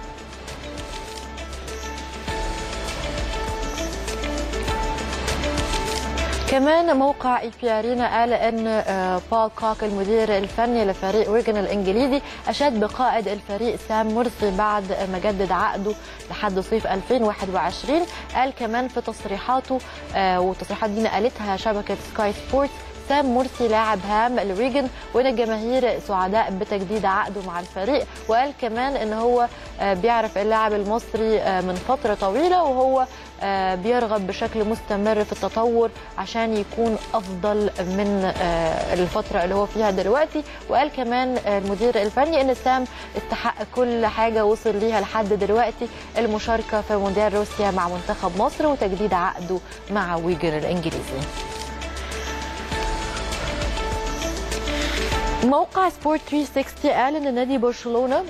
كمان موقع اي بي ارينا قال إن بول كوك المدير الفني لفريق ويجن الإنجليزي أشاد بقائد الفريق سام مرسي بعد ما جدد عقده لحد صيف 2021 قال كمان في تصريحاته والتصريحات دي نقلتها شبكة سكاي سبورتس سام مرسي لاعب هام لويجن وإن الجماهير سعداء بتجديد عقده مع الفريق. وقال كمان إن هو بيعرف اللاعب المصري من فترة طويلة وهو بيرغب بشكل مستمر في التطور عشان يكون أفضل من الفترة اللي هو فيها دلوقتي. وقال كمان المدير الفني إن سام استحق كل حاجة وصل ليها لحد دلوقتي المشاركة في مونديال روسيا مع منتخب مصر وتجديد عقده مع ويجن الإنجليزي. موقع سبورت 360 قال إن نادي برشلونة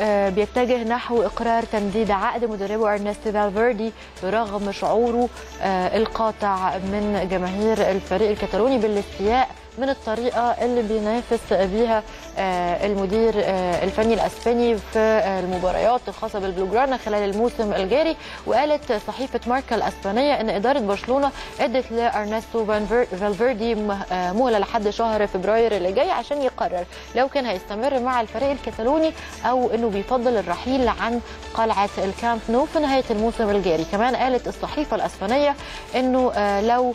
بيتجه نحو إقرار تمديد عقد مدربه ارنستو فالفيردي برغم شعوره القاطع من جماهير الفريق الكتالوني بالاستياء. من الطريقة اللي بينافس بيها المدير الفني الأسباني في المباريات الخاصة بالبلوجرانا خلال الموسم الجاري. وقالت صحيفة ماركا الأسبانية إن إدارة برشلونة أدت لأرنستو فالفيردي مهلة لحد شهر فبراير اللي جاي عشان يقرر لو كان هيستمر مع الفريق الكتالوني أو إنه بيفضل الرحيل عن قلعة الكامب نو في نهاية الموسم الجاري. كمان قالت الصحيفة الأسبانية إنه لو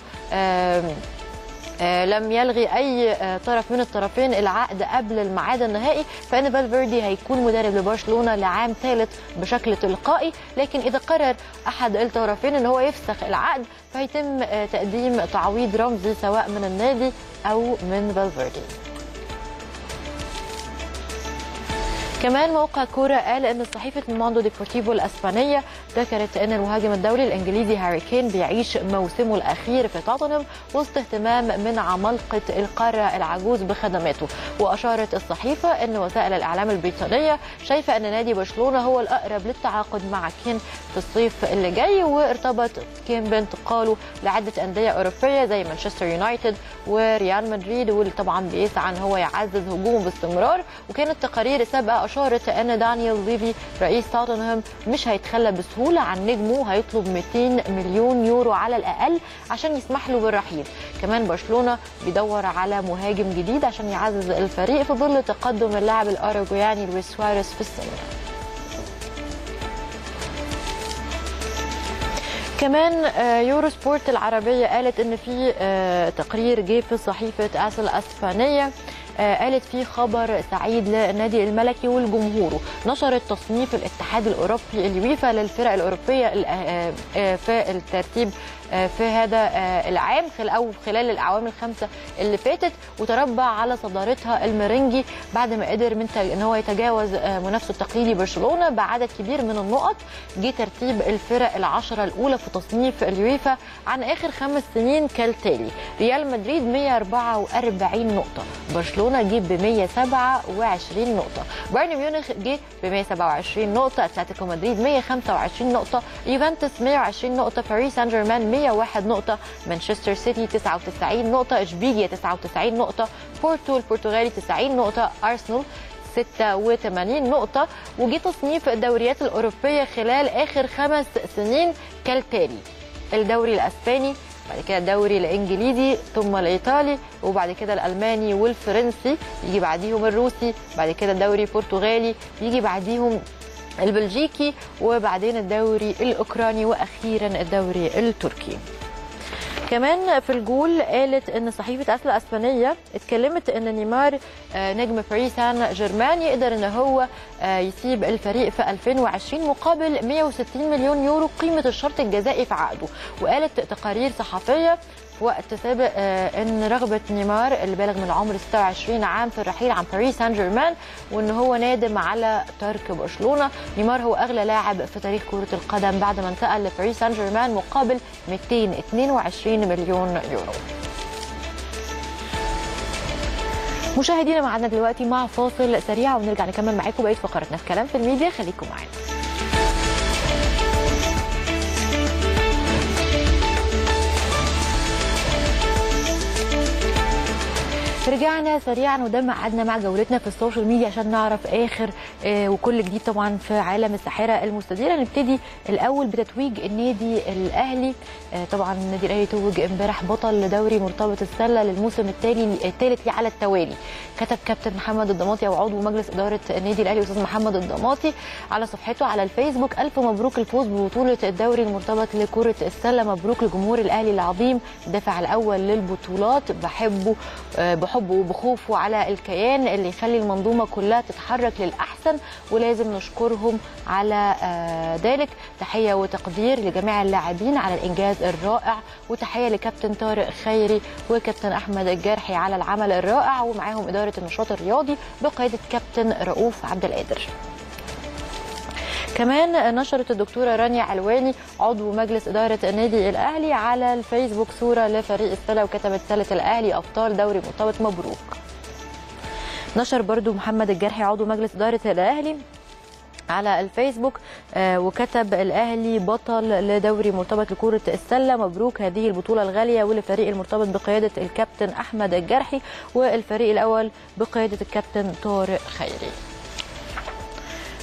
لم يلغي أي طرف من الطرفين العقد قبل الميعاد النهائي فإن فالفيردي هيكون مدرب لبرشلونة لعام ثالث بشكل تلقائي. لكن إذا قرر أحد الطرفين إن هو يفسخ العقد فهيتم تقديم تعويض رمزي سواء من النادي أو من فالفيردي. كمان موقع كورة قال إن صحيفة موندو ديبورتيفو الأسبانية ذكرت إن المهاجم الدولي الإنجليزي هاري كين بيعيش موسمه الأخير في توتنهام وسط اهتمام من عمالقة القارة العجوز بخدماته. وأشارت الصحيفة إن وسائل الإعلام البريطانية شايفة إن نادي برشلونة هو الأقرب للتعاقد مع كين في الصيف اللي جاي وارتبط كين بانتقاله لعدة أندية أوروبية زي مانشستر يونايتد وريال مدريد واللي طبعا بيسعى إن هو يعزز هجومه باستمرار. وكانت تقارير سابقة أشارت أن دانيال ليفي رئيس توتنهام مش هيتخلى بسهولة عن نجمه هيطلب 200 مليون يورو على الأقل عشان يسمح له بالرحيل. كمان برشلونة بيدور على مهاجم جديد عشان يعزز الفريق في ظل تقدم اللاعب الاوروجوياني لويس سواريز في السن كمان يورو سبورت العربية قالت إن في تقرير جه في صحيفة آس الاسبانية قالت فيه خبر سعيد للنادي الملكي والجمهور. نشرت تصنيف الاتحاد الأوروبي اليويفا للفرق الأوروبية في الترتيب في هذا العام أو خلال الأعوام الخمسة اللي فاتت وتربع على صدارتها المرنجي بعد ما قدر من إن هو يتجاوز منافسه التقليدي برشلونة بعدد كبير من النقط. جه ترتيب الفرق العشرة الأولى في تصنيف اليويفا عن آخر خمس سنين كالتالي. ريال مدريد 144 نقطة. برشلونة جه ب 127 نقطة. بايرن ميونخ جه ب 127 نقطة. أتلتيكو مدريد 125 نقطة. يوفنتوس 120 نقطة. باريس سان جيرمان 101 نقطة مانشستر سيتي 99 نقطة إشبيليا 99 نقطة بورتو البرتغالي 90 نقطة أرسنال 86 نقطة وجي تصنيف الدوريات الأوروبية خلال آخر خمس سنين كالتالي. الدوري الأسباني بعد كده الدوري الإنجليزي ثم الإيطالي وبعد كده الألماني والفرنسي يجي بعديهم الروسي بعد كده الدوري البرتغالي يجي بعديهم البلجيكي وبعدين الدوري الأوكراني وأخيرا الدوري التركي. كمان في الجول قالت إن صحيفة اسلا الأسبانية اتكلمت إن نيمار نجم باريس سان جيرمان يقدر إن هو يسيب الفريق في 2020 مقابل 160 مليون يورو قيمة الشرط الجزائي في عقده. وقالت تقارير صحفية في وقت سابق إن رغبة نيمار اللي بالغ من العمر 26 عام في الرحيل عن باريس سان جيرمان وإن هو نادم على ترك برشلونة. نيمار هو أغلى لاعب في تاريخ كرة القدم بعد ما انتقل لباريس سان جيرمان مقابل 222 مليون يورو. مشاهدينا معنا دلوقتي مع فاصل سريع ونرجع نكمل معاكم بقية فقراتنا. في كلام في الميديا خليكم معانا. رجعنا سريعا وده ميعادنا مع جولتنا في ال social media عشان نعرف آخر آه وكل جديد طبعا في عالم الساحرة المستديرة. نبتدي الأول بتتويج النادي الأهلي. آه طبعا النادي الأهلي توج امبارح بطل دوري مرتبط السلة للموسم التالي الثالث على التوالي. كتب كابتن محمد الضماطي أو عضو مجلس إدارة النادي الأهلي أستاذ محمد الضماطي على صفحته على الفيسبوك. ألف مبروك الفوز ببطولة الدوري المرتبط لكرة السلة. مبروك لجمهور الأهلي العظيم. الدافع الأول للبطولات. بحبه آه بحبه وبخوفه على الكيان اللي يخلي المنظومة كلها تتحرك للأحسن ولازم نشكرهم على ذلك. تحية وتقدير لجميع اللاعبين على الإنجاز الرائع وتحية لكابتن طارق خيري وكابتن أحمد الجرحي على العمل الرائع ومعاهم إدارة النشاط الرياضي بقيادة كابتن رؤوف عبد القادر. كمان نشرت الدكتورة رانيا علواني عضو مجلس إدارة النادي الأهلي على الفيسبوك صورة لفريق السله وكتبت سلة الأهلي ابطال دوري مرتبط مبروك. نشر برضو محمد الجرحي عضو مجلس إدارة الأهلي على الفيسبوك آه وكتب الأهلي بطل لدوري مرتبط لكرة السلة مبروك. هذه البطولة الغالية ولفريق المرتبط بقيادة الكابتن أحمد الجرحي والفريق الأول بقيادة الكابتن طارق خيري.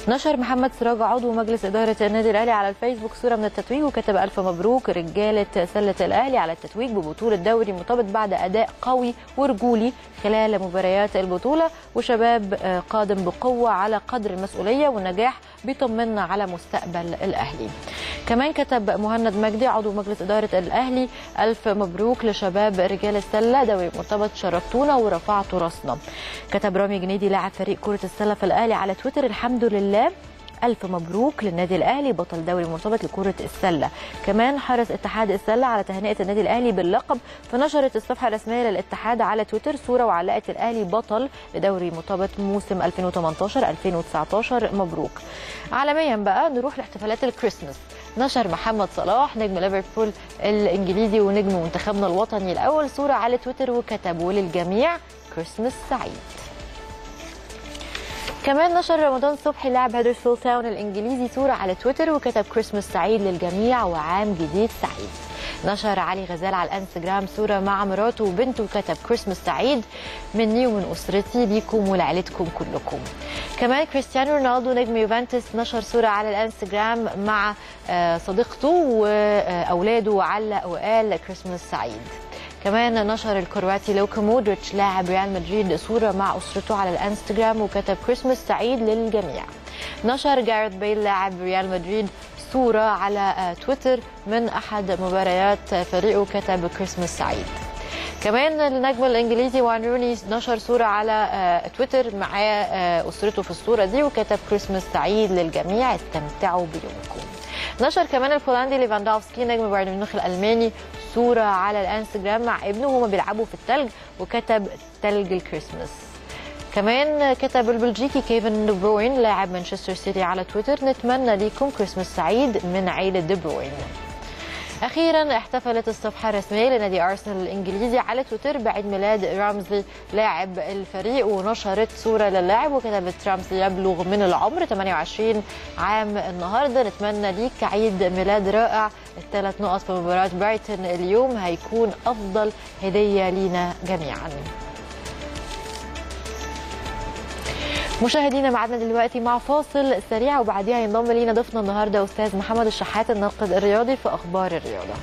نشر محمد سراج عضو مجلس إدارة النادي الأهلي على الفيسبوك صورة من التتويج وكتب ألف مبروك رجالة سلة الأهلي على التتويج ببطولة دوري مرتبط بعد أداء قوي ورجولي خلال مباريات البطولة. وشباب قادم بقوة على قدر المسؤولية والنجاح بيطمنا على مستقبل الأهلي. كمان كتب مهند مجدي عضو مجلس إدارة الأهلي ألف مبروك لشباب رجال السلة دوري مرتبط شرفتونا ورفعتوا راسنا. كتب رامي جنيدي لاعب فريق كرة السلة في الأهلي على تويتر الحمد لله ألف مبروك للنادي الأهلي بطل دوري مرتبط لكرة السلة. كمان حرص اتحاد السلة على تهنئة النادي الأهلي باللقب فنشرت الصفحة الرسمية للاتحاد على تويتر صورة وعلقت الأهلي بطل لدوري مرتبط موسم 2018-2019 مبروك. عالميا بقى نروح لاحتفالات الكريسماس. نشر محمد صلاح نجم ليفربول الإنجليزي ونجم منتخبنا الوطني الأول صورة على تويتر وكتب وللجميع كريسماس سعيد. كمان نشر رمضان صبحي لاعب هدرسفيلد تاون الإنجليزي صورة على تويتر وكتب كريسماس سعيد للجميع وعام جديد سعيد. نشر علي غزال على الانستجرام صورة مع مراته وبنته وكتب كريسماس سعيد مني ومن أسرتي ليكم ولعيلتكم كلكم. كمان كريستيانو رونالدو نجم يوفنتوس نشر صورة على الانستجرام مع صديقته وأولاده وعلق وقال كريسماس سعيد. كمان نشر الكرواتي لوكا مودريتش لاعب ريال مدريد صورة مع أسرته على الانستجرام وكتب كريسماس سعيد للجميع. نشر جاريث بيل لاعب ريال مدريد صورة على تويتر من أحد مباريات فريقه كتب كريسماس سعيد. كمان النجم الإنجليزي واين روني نشر صورة على تويتر مع أسرته في الصورة دي وكتب كريسماس سعيد للجميع. استمتعوا بيومكم. نشر كمان البولندي ليفاندوفسكي نجم بايرن ميونخ الألماني صورة على الانستجرام مع ابنه وهما بيلعبوا في الثلج وكتب ثلج الكريسماس. كمان كتب البلجيكي كيفن دي بروين لاعب مانشستر سيتي على تويتر نتمنى ليكم كريسماس سعيد من عيلة دي بروين. أخيرا احتفلت الصفحه الرسميه لنادي أرسنال الإنجليزي على تويتر بعيد ميلاد رامزي لاعب الفريق ونشرت صورة للاعب وكتبت رامزي يبلغ من العمر 28 عام النهارده. نتمنى ليك عيد ميلاد رائع. الثلاث نقط في مباراة برايتون اليوم هيكون أفضل هدية لينا جميعا. مشاهدينا معنا دلوقتي مع فاصل سريع وبعديها ينضم لينا ضيفنا النهارده أستاذ محمد الشحات الناقد الرياضي في أخبار الرياضة.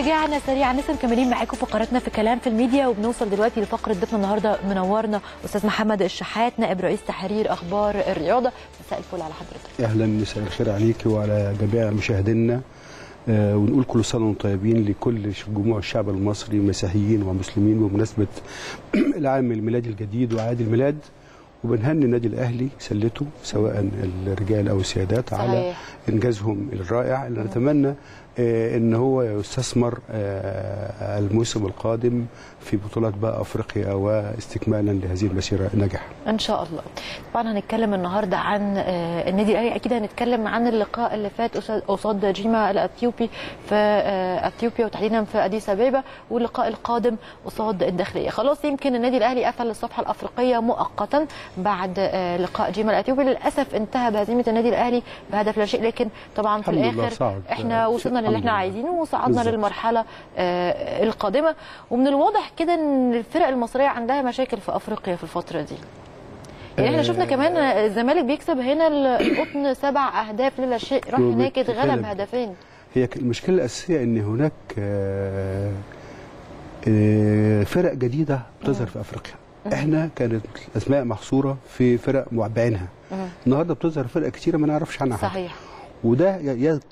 ورجعنا سريعا. لسه مكملين معاكم فقراتنا في كلام في الميديا وبنوصل دلوقتي لفقرة ضيفنا النهارده منورنا أستاذ محمد الشحات نائب رئيس تحرير أخبار الرياضة. مساء الفل على حضرتك. أهلا مساء الخير عليك وعلى جميع مشاهدينا. آه ونقول كل سنه وأنتم طيبين لكل جموع الشعب المصري مسيحيين ومسلمين بمناسبة العام الميلادي الجديد وعيد الميلاد. وبنهني النادي الأهلي سلته سواء الرجال أو السيدات على. إنجازهم الرائع. اللي نتمنى إن هو يستثمر آه الموسم القادم في بطولات بقى أفريقيا واستكمالا لهذه المسيرة الناجحه. إن شاء الله. طبعا هنتكلم النهارده عن آه، النادي الأهلي. أكيد هنتكلم عن اللقاء اللي فات قصاد- جيما الأثيوبي في آه، أثيوبيا وتحديدا في أديس أبيبا واللقاء القادم قصاد الداخلية. خلاص يمكن النادي الأهلي قفل الصفحة الأفريقية مؤقتا بعد آه، لقاء جيما الأثيوبي. للأسف انتهى بهزيمة النادي الأهلي بهدف لا شيء لكن طبعا في الآخر. إحنا آه، وصلنا للي الحمد إحنا. عايزينه وصعدنا بالظبط. للمرحلة آه، القادمة. ومن الواضح كده إن الفرق المصرية عندها مشاكل في أفريقيا في الفترة دي. يعني إحنا شفنا كمان الزمالك بيكسب هنا القطن سبع أهداف للا شيء. راح هناك اتغلب. هدفين. هي المشكلة الأساسية إن هناك آه، آه، فرق جديدة بتظهر في أفريقيا. إحنا كانت اسماء محصورة في فرق بعينها النهارده بتظهر فرق كتيرة ما نعرفش عنها صحيح. وده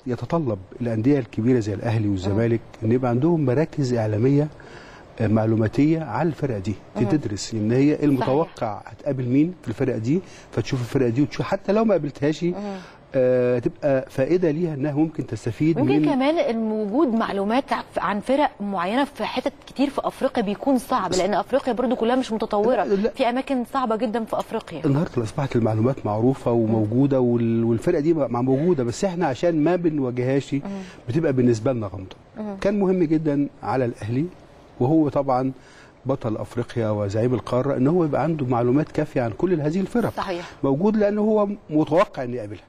يتطلب الأندية الكبيرة زي الأهلي والزمالك إن يبقى عندهم مراكز إعلامية آه، معلوماتية على الفرق دي تدرس إن هي المتوقع هتقابل مين في الفرق دي فتشوف الفرق دي وتشوف حتى لو ما قابلتهاش آه تبقى فائدة ليها إنها ممكن تستفيد ممكن من كمان وجود معلومات عن فرق معينة في حتت كتير في أفريقيا بيكون صعب لأن أفريقيا برضو كلها مش متطورة. لا، لا. في أماكن صعبة جدا في أفريقيا. النهارده أصبحت المعلومات معروفة وموجودة وال- والفرقه دي مع موجودة بس إحنا عشان ما بنواجههاش بتبقى بالنسبة لنا غامضة. كان مهم جدا على الأهلي وهو طبعا بطل أفريقيا وزعيم القارة إن هو يبقى عنده معلومات كافية عن كل هذه الفرق. صحيح. موجود لأنه هو متوقع ان يقابلها.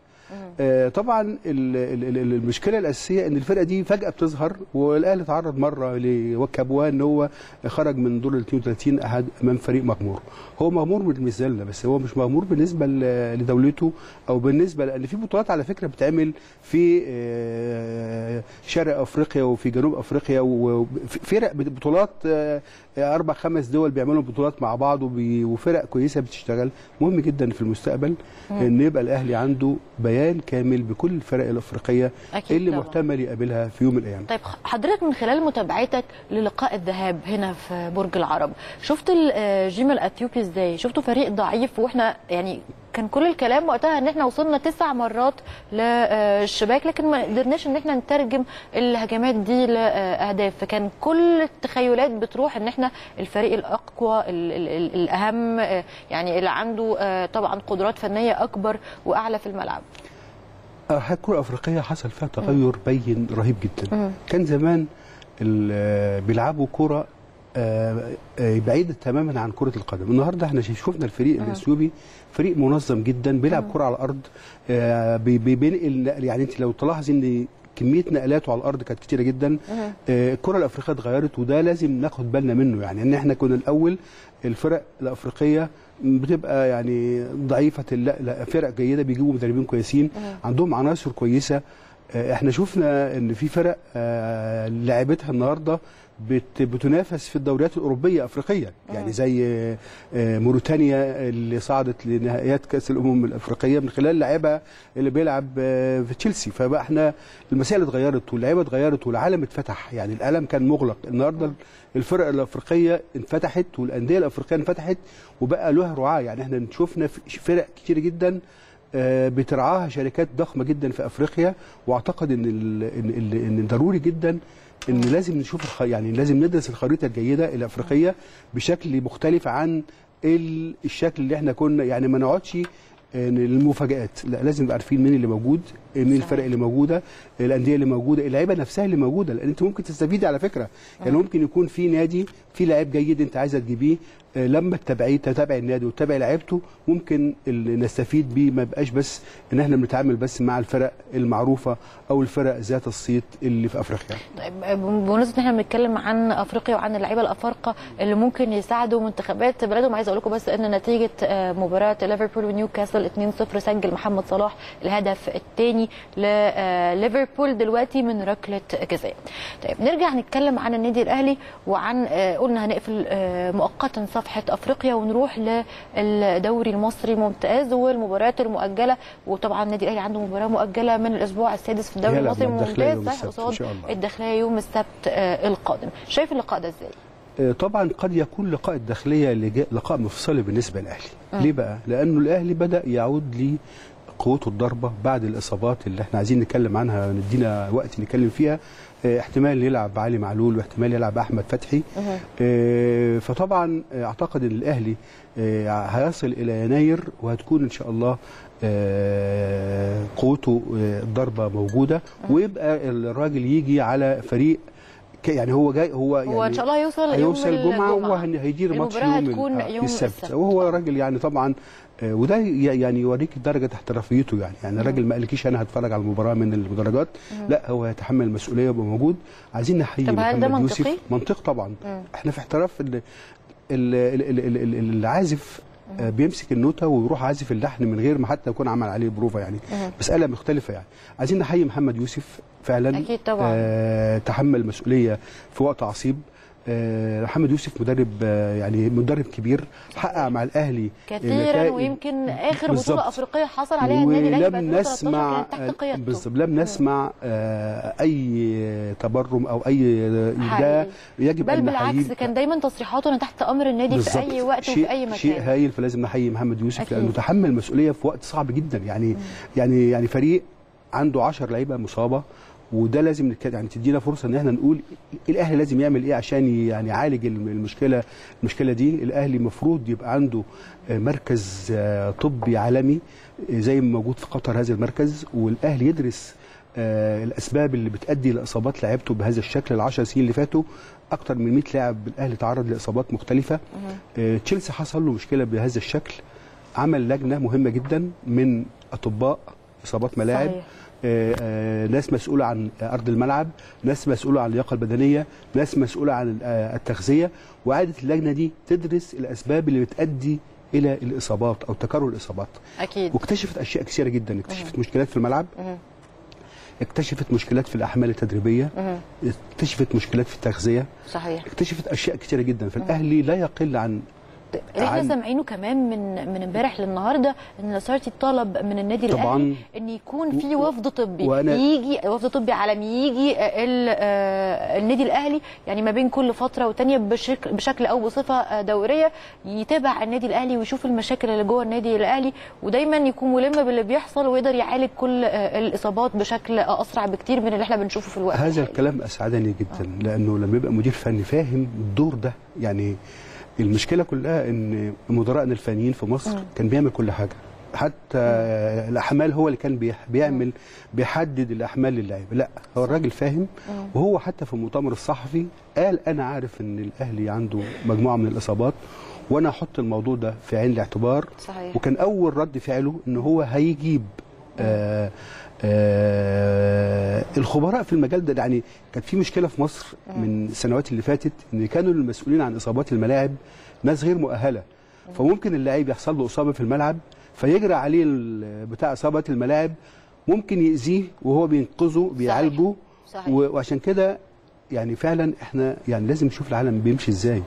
طبعا ال- ال- المشكلة الأساسية إن الفرقة دي فجأة بتظهر والأهلي تعرض مرة لوكابواه إن هو خرج من دور ال 32 أحد أمام فريق مغمور. هو مغمور بالنسبة لنا بس هو مش مغمور بالنسبة لدولته أو بالنسبة لأن في بطولات على فكرة بتعمل في آه، شرق أفريقيا وفي جنوب أفريقيا وفرق بطولات آه، أربع خمس دول بيعملوا بطولات مع بعض وفرق كويسة بتشتغل. مهم جدا في المستقبل إن يبقى الأهلي عنده بيان كامل بكل الفرق الأفريقية أكيد اللي طبعاً. محتمل يقابلها في يوم من الأيام. طيب حضرتك من خلال متابعتك للقاء الذهاب هنا في برج العرب شفت الجيم الاثيوبي إزاي؟ شفتوا فريق ضعيف وإحنا يعني كان كل الكلام وقتها إن إحنا وصلنا تسع مرات للشباك لكن ما قدرناش إن إحنا نترجم الهجمات دي لأهداف. فكان كل التخيلات بتروح إن إحنا الفريق الأقوى ال ال ال الأهم آه، يعني اللي عنده آه، طبعا قدرات فنية أكبر وأعلى في الملعب. آه، الكره الافريقيه حصل فيها تغير بين رهيب جدا. كان زمان آه، بيلعبوا كرة آه، آه، بعيده تماما عن كرة القدم. النهارده إحنا شفنا الفريق الإثيوبي فريق منظم جدا بيلعب كرة على آه، بي- بينقل نقل يعني انت لو تلاحظ ان كمية نقلاته على الأرض كانت كتيرة جدا آه، الكرة الأفريقية اتغيرت وده لازم ناخد بالنا منه. يعني ان إحنا كنا الأول الفرق الأفريقية بتبقى يعني ضعيفة لا لا فرق جيدة بيجيبوا مدربين كويسين عندهم عناصر كويسة. آه، إحنا شفنا ان في فرق آه، لعبتها النهارده بت- بتنافس في الدوريات الأوروبية افريقيه يعني زي آه، آه، موريتانيا اللي صعدت لنهائيات كأس الأمم الأفريقية من خلال لاعبها اللي بيلعب آه، في تشيلسي. فبقى إحنا المسائل اتغيرت واللعيبة اتغيرت والعالم اتفتح. يعني العالم كان مغلق. النهارده الفرق الأفريقية انفتحت والأندية الأفريقية انفتحت وبقى لها رعاة. يعني إحنا شفنا فرق كتير جدا آه، بترعاها شركات ضخمة جدا في أفريقيا. وأعتقد ان إن ضروري جدا إن لازم نشوف. يعني لازم ندرس الخريطة الجيدة الأفريقية بشكل مختلف عن ال- الشكل اللي إحنا كنا يعني ما نقعدش إن المفاجآت لا لازم نبقى عارفين مين اللي موجود مين الفرق اللي موجودة الأندية اللي موجودة اللعيبة نفسها اللي موجودة لأن أنت ممكن تستفيدي على فكرة. يعني ممكن يكون في نادي في لعيب جيد أنت عايزه تجيبيه آه، لما تتابعيه تتابعي النادي وتتابعي لعيبته ممكن اللي نستفيد بيه. ما يبقاش بس إن إحنا بنتعامل بس مع الفرق المعروفة أو الفرق ذات الصيت اللي في أفريقيا. طيب بمناسبة إن إحنا بنتكلم عن أفريقيا وعن اللعيبة الأفارقة اللي ممكن يساعدوا منتخبات بلادهم عايز أقول لكم بس إن نتيجة آه، مباراة ليفربول ونيوكاسل 2-0 سجل محمد صلاح الهدف الثاني تاني لليفربول دلوقتي من ركلة جزاء. طيب نرجع نتكلم عن النادي الأهلي وعن آه، قلنا هنقفل آه، مؤقتا صفحة أفريقيا ونروح للدوري المصري ممتاز والمباريات المؤجلة. وطبعا النادي الأهلي عنده مباراة مؤجلة من الأسبوع السادس في الدوري المصري ممتاز قصاد. الداخلية يوم السبت آه، القادم. شايف اللقاء ده إزاي؟ آه، طبعا قد يكون لقاء الداخلية لقاء مفصلي بالنسبة للأهلي. ليه بقى؟ لأنه الأهلي بدأ يعود لقوته الضربه بعد الإصابات اللي إحنا عايزين نتكلم عنها ندينا وقت نتكلم فيها. آه، احتمال يلعب علي معلول واحتمال يلعب أحمد فتحي. آه، فطبعا آه، أعتقد إن الأهلي آه، هيصل إلى يناير وهتكون إن شاء الله آه، قوته آه، الضربة موجودة. ويبقى الراجل يجي على فريق يعني هو جاي هو يعني هو إن شاء الله هيوصل يوم الجمعة. وهيدير ماتش يوم هتكون يوم السبت. السبت. وهو راجل يعني طبعا وده ي- يعني يوريك درجة احترافيته يعني. يعني الراجل ما قالكيش أنا هتفرج على المباراة من المدرجات. لا هو يتحمل المسؤولية ويبقى موجود عايزين نحيي طب هل ده محمد منطقي؟ يوسف. منطق طبعا. إحنا في احتراف ال- ال- ال- ال- ال- ال- العازف آه، بيمسك النوتة ويروح عازف اللحن من غير ما حتى يكون عمل عليه بروفا يعني. مسألة مختلفة يعني. عايزين نحيي محمد يوسف فعلا. أكيد طبعا. آه تحمل مسؤولية في وقت عصيب. آه محمد يوسف مدرب آه يعني مدرب كبير حقق مع الأهلي كثيرا نتائج- ويمكن آخر. بطولة أفريقية حصل عليها النادي الأهلي 2013 نسمع بالظبط لم نسمع آه أي تبرم أو أي ابداع يجب بل ان بالعكس كان دايما تصريحاته أنا تحت أمر النادي في أي وقت وفي أي مكان. شيء هايل فلازم نحيي محمد يوسف أكيد. لأنه تحمل مسؤولية في وقت صعب جدا. يعني يعني يعني فريق عنده 10 لعيبة مصابة وده لازم يعني تدينا فرصة إن إحنا نقول الأهلي لازم يعمل إيه عشان يعني يعالج الم- المشكلة المشكلة دي؟ الأهلي المفروض يبقى عنده آه، مركز آه، طبي عالمي آه، زي ما موجود في قطر هذا المركز والأهلي يدرس الأسباب اللي بتؤدي لإصابات لعيبته بهذا الشكل العشر سنين اللي فاتوا. أكتر من 100 لاعب الأهلي تعرض لإصابات مختلفة. تشيلسي حصل له مشكلة بهذا الشكل. عمل لجنة مهمة جدا من أطباء إصابات ملاعب. صحيح. ناس مسؤولة عن أرض الملعب ناس مسؤولة عن اللياقة البدنية ناس مسؤولة عن آه، التغذية. وعادت اللجنة دي تدرس الأسباب اللي بتؤدي إلى الإصابات أو تكرر الإصابات. أكيد. واكتشفت أشياء كثيرة جدا. اكتشفت مشكلات في الملعب. مهم. اكتشفت مشكلات في الأحمال التدريبية. مهم. اكتشفت مشكلات في التغذية. صحيح. اكتشفت أشياء كثيرة جدا. فالأهلي لا يقل عن اللي إحنا سامعينه كمان من من امبارح للنهارده إن لاسارتي طلب من النادي. الأهلي إن يكون في وفد طبي وأنا- يجي وفد طبي عالمي يجي آه، النادي الأهلي يعني ما بين كل فترة وتانية بشكل بشكل أو بصفة آه، دورية يتابع النادي الأهلي ويشوف المشاكل اللي جوه النادي الأهلي ودايما يكون ملم باللي بيحصل ويقدر يعالج كل آه، الإصابات بشكل آه، أسرع بكتير من اللي إحنا بنشوفه في الوقت هذا. الكلام أسعدني جدا لأنه لما يبقى مدير فني فاهم الدور ده يعني المشكلة كلها إن مدراءنا الفنيين في مصر كان بيعمل كل حاجة. حتى الأحمال هو اللي كان بيعمل بيحدد الأحمال للعيبة. لا هو الراجل فاهم. وهو حتى في المؤتمر الصحفي قال أنا عارف إن الأهلي عنده مجموعة من الإصابات وأنا أحط الموضوع ده في عين الاعتبار. صحيح. وكان أول رد فعله إن هو هيجيب آه آه الخبراء في المجال ده يعني كانت في مشكلة في مصر من السنوات اللي فاتت إن كانوا المسؤولين عن إصابات الملاعب ناس غير مؤهلة. فممكن اللاعب يحصل له إصابة في الملعب فيجرى عليه بتاع اصابه الملاعب ممكن يأذيه وهو بينقذه بيعالجه صحيح. وعشان كده يعني فعلا إحنا يعني لازم نشوف العالم بيمشي إزاي.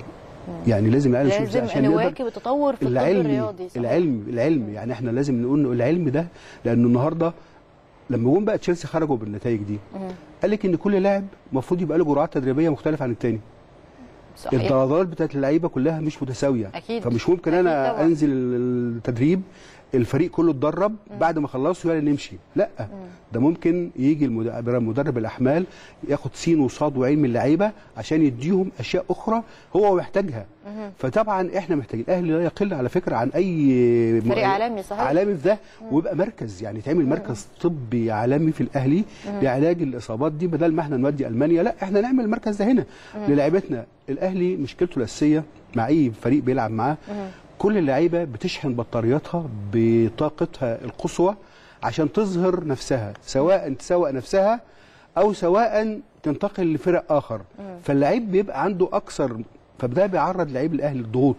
يعني لازم العالم يشوف إزاي عشان نواكب التطور في العلم الرياضي صحيح. العلم العلم. يعني إحنا لازم نقول العلم ده لأنه النهارده لما جم بقى تشيلسي خرجوا بالنتائج دي قال لك إن كل لاعب المفروض يبقى له جرعات تدريبية مختلفة عن الثاني صحيح الدرجات بتاعت اللعيبة كلها مش متساوية أكيد. فمش ممكن أكيد أنا طبعا. أنزل التدريب الفريق كله اتدرب بعد ما خلصوا يلا نمشي. لا ده ممكن يجي المدرب, مدرب الأحمال ياخد سين وصاد وعين من اللعيبة عشان يديهم أشياء أخرى هو محتاجها. فطبعا إحنا محتاجين الأهلي لا يقل على فكرة عن أي فريق عالمي صحيح. عالمي في ده ويبقى مركز يعني تعمل مركز طبي عالمي في الأهلي لعلاج الإصابات دي بدل ما إحنا نودي ألمانيا لا إحنا نعمل المركز ده هنا للاعيبتنا الأهلي مشكلته الأساسية مع أي فريق بيلعب معاه كل اللعيبة بتشحن بطارياتها بطاقتها القصوى عشان تظهر نفسها سواء تسوق نفسها أو سواء تنتقل لفرق آخر. فاللعيب بيبقى عنده أكثر فده بيعرض لعيب الأهلي للضغوط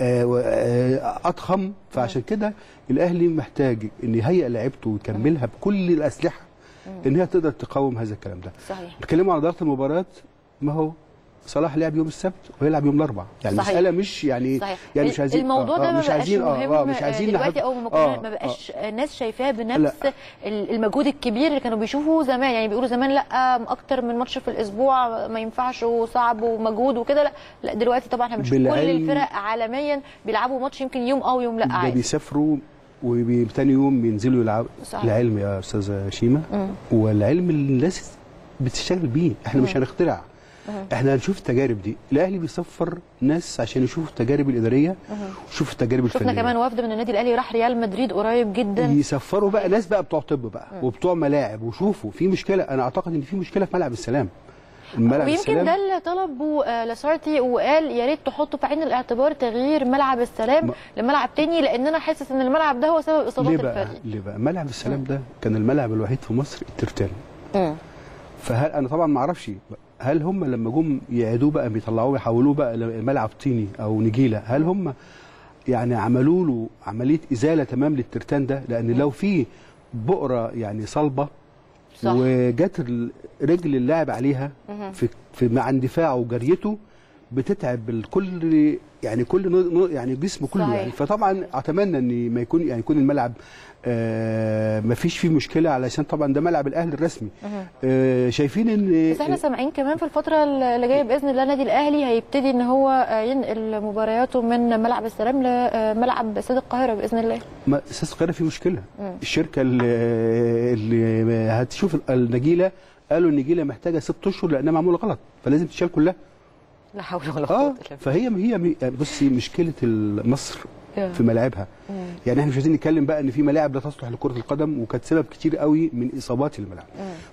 آه، آه، أضخم. فعشان كده الأهلي محتاج إن يهيئ لعيبته ويكملها بكل الأسلحة إن هي تقدر تقاوم هذا الكلام ده. صحيح. بتكلموا على ضغط المباريات ما هو؟ صلاح لعب يوم السبت ويلعب يوم الأربعاء. يعني صحيح. المساله مش يعني صحيح. يعني مش عايزين الموضوع آه، ده آه، مش عايزين آه, آه مش عايزين دلوقتي أو ما, آه، ما آه. بقاش الناس شايفاه بنفس ال- المجهود الكبير اللي كانوا بيشوفوه زمان. يعني بيقولوا زمان لا أكتر من ماتش في الأسبوع ما ينفعش وصعب ومجهود وكده. لا لا دلوقتي طبعا إحنا بنشوف كل الفرق عالميا بيلعبوا ماتش يمكن يوم آه ويوم لا ده عادي. بيسافروا وتاني يوم بينزلوا يلعبوا. العلم يا أستاذة شيماء. والعلم اللي الناس بتشتغل بيه. إحنا مش هنخترع. إحنا هنشوف التجارب دي. الأهلي بيسفر ناس عشان يشوفوا التجارب الإدارية ويشوفوا التجارب الفنية. شفنا كمان وفد من النادي الأهلي راح ريال مدريد قريب جدا. يسفروا بقى ناس بقى بتوع طب بقى وبتوع ملاعب وشوفوا في مشكلة. أنا أعتقد إن في مشكلة في ملعب السلام. الملعب ويمكن السلام. ده اللي طلبه آه، لاسارتي وقال يا ريت تحطوا في عين الاعتبار تغيير ملعب السلام ما- لملعب تاني لأن أنا حاسس إن الملعب ده هو سبب إصابات ليه بقى؟ الفريق. ليه بقى؟ ملعب السلام ده كان الملعب الوحيد في مصر الترتان. فهل أنا طبعا ما أعرفش هل هم لما جم يعيدوه بقى بيطلعوه يحولوه بقى لملعب طيني أو نجيلة هل هم يعني عملوا له عملية إزالة تمام للترتان ده لأن لو في بؤرة يعني صلبة صح. وجت رجل اللاعب عليها في, في مع اندفاعه وجريته بتتعب الكل يعني كل يعني جسم كله صحيح. يعني فطبعا أتمنى إن ما يكون يعني يكون الملعب آه ما فيش فيه مشكلة علشان طبعا ده ملعب الأهلي الرسمي. آه شايفين إن بس إحنا سامعين كمان في الفترة اللي جاية بإذن الله النادي الأهلي هيبتدي إن هو آه، ينقل مبارياته من ملعب السلام لملعب استاد القاهرة بإذن الله. ما أساس القاهرة في مشكلة. الشركة اللي, اللي هتشوف النجيلة قالوا النجيلة محتاجة ست أشهر لأنها معمولة غلط فلازم تشال كلها. لا حول ولا قوة إلا فهي هي يعني بصي مشكلة مصر بالله في ملاعبها. يعني إحنا مش عايزين نتكلم بقى إن في ملاعب لا تصلح لكرة القدم وكانت سبب كتير قوي من إصابات الملاعب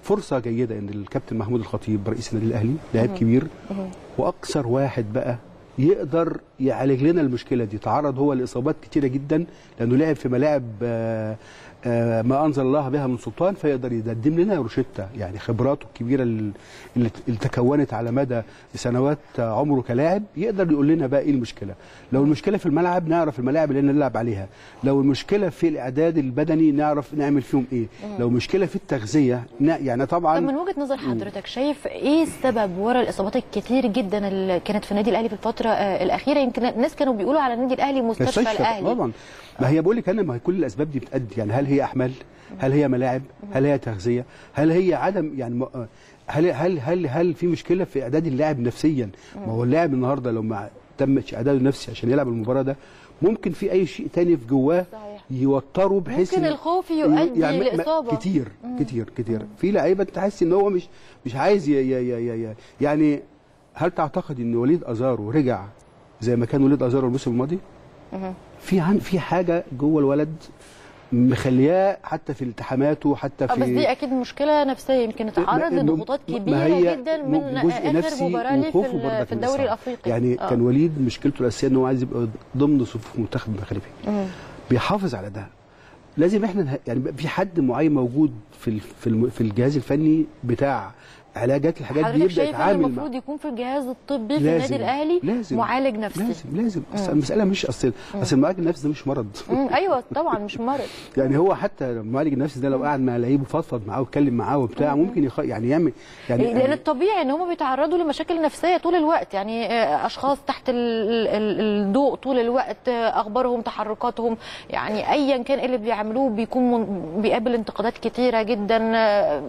فرصة جيدة إن الكابتن محمود الخطيب رئيس النادي الأهلي لاعب كبير وأكثر واحد بقى يقدر يعالج لنا المشكلة دي. تعرض هو لإصابات كتيرة جدا لأنه لعب في ملاعب آه، آه، ما أنزل الله بها من سلطان فيقدر يقدم لنا روشته يعني خبراته الكبيرة اللي اللي تكونت على مدى سنوات عمره كلاعب يقدر يقول لنا بقى إيه المشكلة. لو المشكلة في الملعب نعرف الملاعب اللي نلعب عليها. لو المشكلة في الإعداد البدني نعرف نعمل فيهم إيه. لو مشكلة في التغذية يعني طبعا طب من وجهة نظر حضرتك شايف إيه السبب ورا الإصابات الكتير جدا اللي كانت في النادي الأهلي في الفترة آه، الأخيرة؟ يمكن الناس كانوا بيقولوا على النادي الأهلي مستشفى الأهلي. طبعا. ما هي بقول لك أنا ما كل الأسباب دي بتأدي. يعني هل هي احمال هل هي ملاعب؟ هل هي تغذية؟ هل هي عدم يعني هل هل هل هل في مشكلة في إعداد اللاعب نفسيا؟ ما هو اللاعب النهارده لو ما تمش اعداده النفسي عشان يلعب المباراة ده ممكن في أي شيء تاني في جواه. يوتره بحيث ممكن الخوف يؤدي يعني لإصابة. كتير كتير كتير. في لعيبة تحس إن هو مش مش عايز ي ي ي ي ي يعني هل تعتقد إن وليد أزارو رجع زي ما كان وليد أزارو الموسم الماضي؟ في عن في حاجة جوه الولد مخلياه حتى في التحاماته حتى آه في بس دي أكيد مشكلة نفسية يمكن اتعرض لضغوطات كبيرة جدا من جزء آخر نفسي مباراة ليه في, في الدوري. الأفريقي يعني آه. كان وليد مشكلته الأساسية ان هو عايز يبقى ضمن صفوف المنتخب المغربي بيحافظ على ده لازم إحنا يعني في حد معين موجود في في الجهاز الفني بتاع علاجات الحاجات دي يبدأ ان يتعامل مع المفروض يكون في الجهاز الطبي في النادي الأهلي لازم معالج نفسي. لازم لازم. أصل المسألة مش أصل أصل المعالج النفسي ده مش مرض. أيوه طبعا مش مرض. يعني هو حتى المعالج النفسي ده لو قعد مع لعيب وفضفض معاه واتكلم معاه وبتاع ممكن يخ... يعني يعمل يعني لأن الطبيعي إن هم بيتعرضوا لمشاكل نفسية طول الوقت. يعني آه، أشخاص تحت ال- ال- الضوء طول الوقت آه، أخبارهم تحركاتهم. يعني ايا كان إيه اللي بيعملوه بيكون من- بيقابل انتقادات كتيرة جدا آه،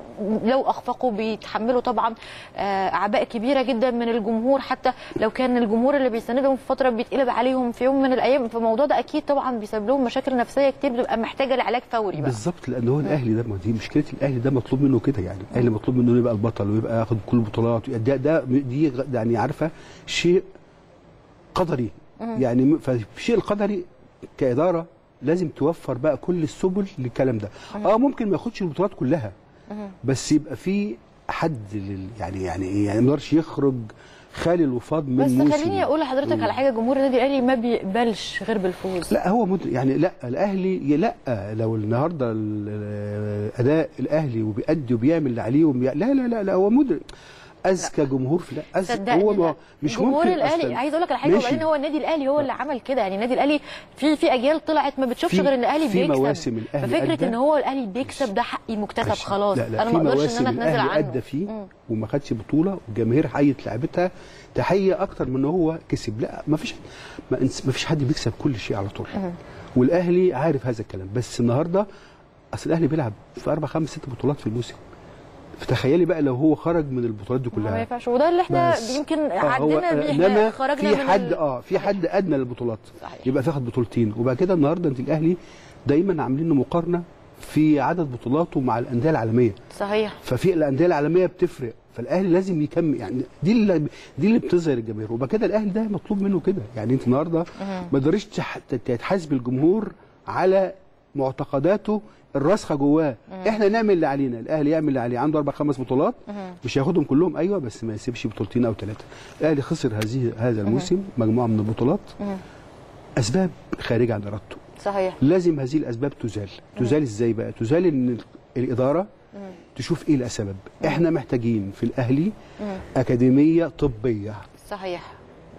لو أخفقوا بيتحملوا طبعا آه، أعباء كبيرة جدا من الجمهور. حتى لو كان الجمهور اللي بيساندهم في فترة بيتقلب عليهم في يوم من الأيام فالموضوع ده أكيد طبعا بيسبب لهم مشاكل نفسية كتير بتبقى محتاجة لعلاج فوري بقى. بالظبط لأن هو الأهلي ده ما دي مشكلة الأهلي ده مطلوب منه كده يعني. الأهلي مطلوب منه يبقى البطل ويبقى ياخد كل البطولات. ده ده دي يعني عارفة شيء قدري. يعني فالشيء القدري كإدارة لازم توفر بقى كل السبل للكلام ده. آه ممكن ما ياخدش البطولات كلها بس يبقى في حد لل يعني يعني إيه؟ يعني ما يقدرش يخرج خالي الوفاض من بس خليني أقول لحضرتك على حاجة جمهور النادي الأهلي ما بيقبلش غير بالفوز. لا هو مد... يعني لا الأهلي لا لو النهارده ال- أداء الأهلي وبيأدي وبيعمل اللي عليه وبي... لا لا لا لا هو مدرك. اذكى جمهور في صدقني هو ما. مش جمهور ممكن الاهلي. عايز أقول لك على حاجة. وبعدين هو النادي الأهلي هو اللي عمل كده. يعني النادي الأهلي في في أجيال طلعت ما بتشوفش في- غير إن الأهلي في بيكسب. مواسم الأهلي ففكرة إن هو الأهلي بيكسب ده حقي مكتسب. خلاص. لا لا أنا في ما أقدرش إن أنا أتنازل الأهلي عنه. أدى فيه. وما خدش بطولة والجماهير حيت لعبتها تحية أكتر من إن هو كسب. لا ما فيش ما فيش حد بيكسب كل شيء على طول. والأهلي عارف هذا الكلام. بس النهارده أصل الأهلي بيلعب في أربع خمس ست بطولات في الموسم. فتخيلي بقى لو هو خرج من البطولات دي ما كلها ينفعش. وده اللي إحنا. يمكن آه، عدينا بيه انما إحنا خرجنا في حد آه في حد أدنى للبطولات صحيح. يبقى تاخد بطولتين. وبعد كده النهارده انت الاهلي دايما عاملين مقارنة في عدد بطولاته مع الأندية العالمية. صحيح. ففي الأندية العالمية بتفرق فالأهلي لازم يكمل. يعني دي اللي دي اللي بتظهر الجماهير. وبعد كده الأهلي ده مطلوب منه كده. يعني أنت النهارده ما تقدريش تح- تحاسب الجمهور على معتقداته الراسخة جواه. إحنا نعمل اللي علينا. الأهلي يعمل اللي عليه. عنده أربع خمس بطولات. مش هياخدهم كلهم. أيوه بس ما يسيبش بطولتين أو ثلاثة الأهلي خسر هذه هذا الموسم مجموعة من البطولات. أسباب خارجة عن إرادته. صحيح. لازم هذه الأسباب تزال. تزال إزاي بقى؟ تزال إن الإدارة تشوف إيه الأسباب. إحنا محتاجين في الأهلي أكاديمية طبية. صحيح.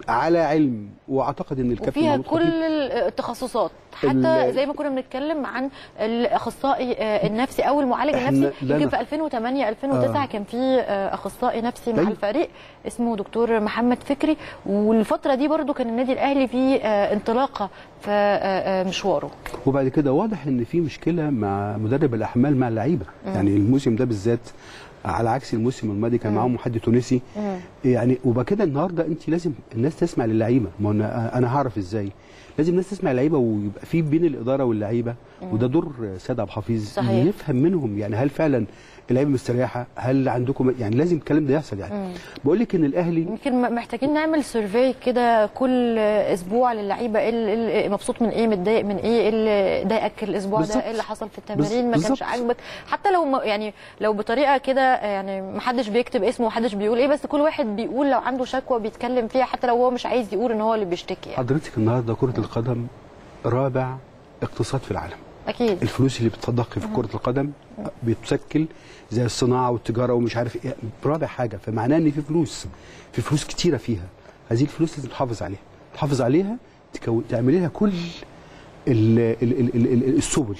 على علم وأعتقد إن الكابتن وفيها محمود كل التخصصات حتى زي ما كنا بنتكلم عن الأخصائي آه، النفسي أو المعالج النفسي يمكن. في 2008 2009 آه. كان في آه، أخصائي نفسي مع أيوة. الفريق اسمه دكتور محمد فكري والفترة دي برضو كان النادي الأهلي في آه، انطلاقة في مشواره وبعد كده واضح إن في مشكلة مع مدرب الأحمال مع اللعيبة يعني الموسم ده بالذات على عكس الموسم الماضي كان معاهم حد تونسي. يعني وبعد كده النهارده انت لازم الناس تسمع للعيبة. ما أنا أنا هعرف إزاي؟ لازم الناس تسمع اللعيبه ويبقى في بين الإدارة واللعيبة. وده دور سيد عبد الحفيظ. يفهم منهم يعني هل فعلا اللعيبة مستريحه هل عندكم يعني لازم الكلام ده يحصل يعني. بقول لك إن الأهلي يمكن محتاجين نعمل سيرفي كده كل أسبوع للعيبة إيه ال- إيه ال- مبسوط من إيه متضايق من إيه إيه اللي ضايقك الأسبوع ده. إيه اللي حصل في التمارين ما. كانش عاجبك؟ حتى لو ما- يعني لو بطريقة كده يعني ما حدش بيكتب اسمه ومحدش بيقول إيه بس كل واحد بيقول لو عنده شكوى بيتكلم فيها حتى لو هو مش عايز يقول إن هو اللي بيشتكي يعني. حضرتك النهارده كرة القدم رابع اقتصاد في العالم. أكيد. الفلوس اللي بتتضخ في كرة القدم بتشكل زي الصناعة والتجارة ومش عارف إيه. رابع حاجة فمعناه إن في فلوس في فلوس كتيرة فيها. هذه الفلوس لازم تحافظ عليها. تحافظ عليها تكو... تعملي لها كل ال... ال... ال... ال... ال... السبل.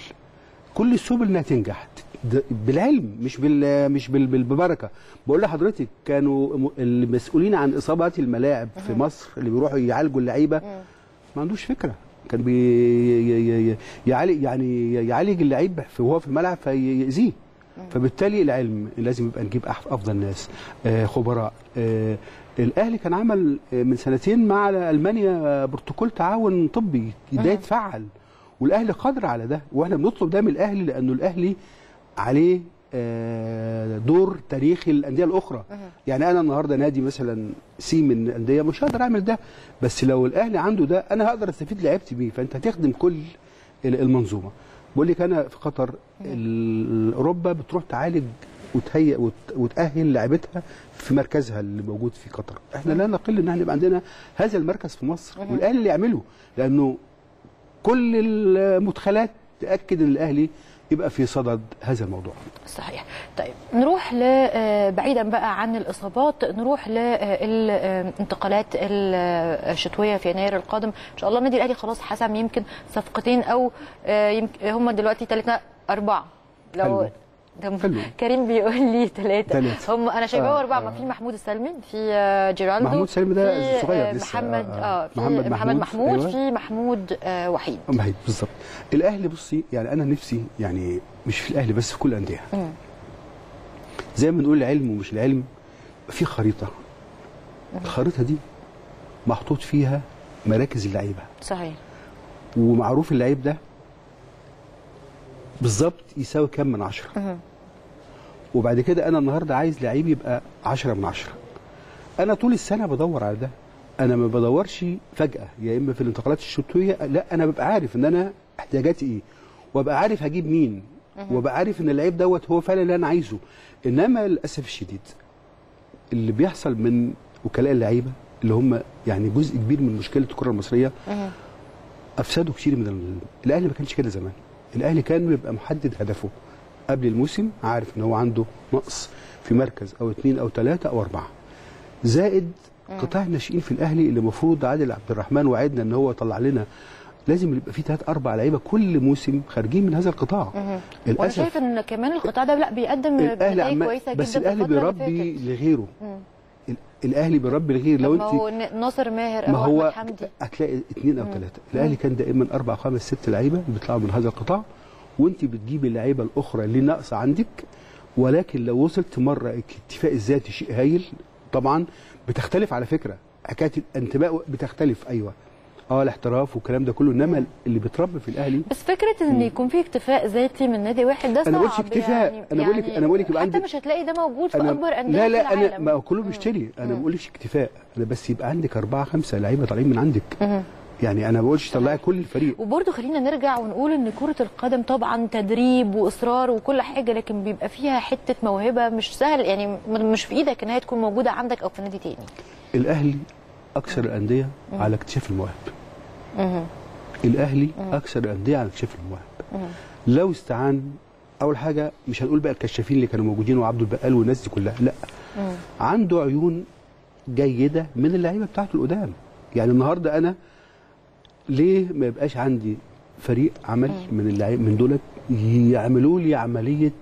كل السبل إنها تنجح. بالعلم مش بال مش بال... بالبركة. بقول لحضرتك كانوا المسؤولين عن إصابات الملاعب في مصر اللي بيروحوا يعالجوا اللعيبة. ما عندوش فكرة. كان بي ي- ي- ي- يعالج يعني يعالج اللعيب في- وهو في الملعب فيأذيه. فبالتالي العلم لازم يبقى نجيب أفضل ناس آه، خبراء آه، الأهلي كان عمل آه، من سنتين مع ألمانيا بروتوكول تعاون طبي ده يتفعل. والأهلي قادر على ده وإحنا بنطلب ده من الأهلي لأنه الأهلي عليه دور تاريخي للأندية الأخرى. يعني أنا النهارده نادي مثلا سي من الأندية مش هقدر أعمل ده بس لو الأهلي عنده ده أنا هقدر أستفيد لعيبتي بيه. فأنت هتخدم كل ال- المنظومة. بقول لك أنا في قطر اوروبا بتروح تعالج وتهيئ وت- وتأهل لعيبتها في مركزها اللي موجود في قطر. إحنا لا نقل ان إحنا يبقى عندنا هذا المركز في مصر والأهلي اللي يعمله لأنه كل المدخلات تأكد إن الأهلي يبقى في صدد هذا الموضوع. صحيح. طيب نروح ل آه، بعيدا بقى عن الإصابات نروح للانتقالات الشتوية في يناير القادم. إن شاء الله النادي الأهلي خلاص حسم يمكن صفقتين أو آه، هم دلوقتي ثلاثة أربعة. لو حلو. ده حلو. كريم بيقول لي ثلاثة تلاتة. هم أنا شايفاهم آه، أربعة آه. ما في محمود السلمي في آه، جيرالدو محمود سلمي ده في صغير آه، لسه. محمد آه، آه في محمد محمود، محمود أيوة. في محمود آه، وحيد هي بالظبط الأهلي بصي يعني أنا نفسي يعني مش في الأهلي بس في كل الأندية. زي ما بنقول العلم ومش العلم في خريطة الخريطة دي محطوط فيها مراكز اللعيبة صحيح ومعروف اللعيب ده بالظبط يساوي كام من عشرة. وبعد كده أنا النهارده عايز لعيب يبقى عشرة من عشرة. أنا طول السنة بدور على ده. أنا ما بدورش فجأة يا إما في الانتقالات الشتويه لا أنا ببقى عارف إن أنا احتياجاتي إيه وأبقى عارف هجيب مين وأبقى عارف إن اللعيب دوت هو فعلا اللي أنا عايزه. إنما للأسف الشديد اللي بيحصل من وكلاء اللعيبة اللي هم يعني جزء كبير من مشكلة الكرة المصرية. أفسدوا كتير من ال... الأهلي ما كانش كده زمان. الأهلي كان بيبقى محدد هدفه. قبل الموسم عارف إن هو عنده نقص في مركز أو اثنين أو ثلاثة أو أربعة. زائد قطاع الناشئين في الأهلي اللي المفروض عادل عبد الرحمن وعدنا إن هو طلع لنا لازم يبقى في ثلاث أربع لعيبة كل موسم خارجين من هذا القطاع. وأنا شايف إن كمان القطاع ده لا بيقدم نتائج كويسة بس جدا في الأهلي بيربي. لغيره. ال- الأهلي بيربي لغيره. لو انت هو ناصر ماهر ما هو حمدي. هتلاقي اثنين أو ثلاثة الأهلي كان دائما أربع خمس ست لعيبة بيطلعوا من هذا القطاع. وانت بتجيبي اللعيبة الأخرى اللي ناقصة عندك ولكن لو وصلت مرة الاتفاق الذاتي شيء هايل طبعا بتختلف على فكرة. حكاية الانتماء بتختلف أيوه. آه الاحتراف والكلام ده كله إنما اللي بيتربى في الأهلي بس فكرة إن يكون في اكتفاء ذاتي من نادي واحد ده صعب أنا بقولش اكتفاء، يعني أنا بقولك- يعني أنا بقولك يبقى حتى عندك- مش هتلاقي ده موجود في أكبر أندية لا لا أنا ما هو كله بيشتري. أنا ما بقولش اكتفاء. أنا بس يبقى عندك أربعة خمسة لعيبة طالعين من عندك. يعني أنا بقولش طلعي كل الفريق. وبرضه خلينا نرجع ونقول إن كرة القدم طبعا تدريب وإصرار وكل حاجة لكن بيبقى فيها حتة موهبة مش سهل يعني مش في إيدك ان هي تكون موجودة عندك أو في نادي تاني. الأهلي أكثر الأندية على اكتشاف المواهب. الأهلي أكثر الانديه على اكتشاف المواهب. لو استعان أول حاجة مش هنقول بقى الكشافين اللي كانوا موجودين وعبد البقال والناس دي كلها لأ. عنده عيون جيدة من اللعيبة بتاعته القدام. يعني النهارده أنا ليه ما يبقاش عندي فريق عمل من اللعيبه من دولت يعملوا لي عملية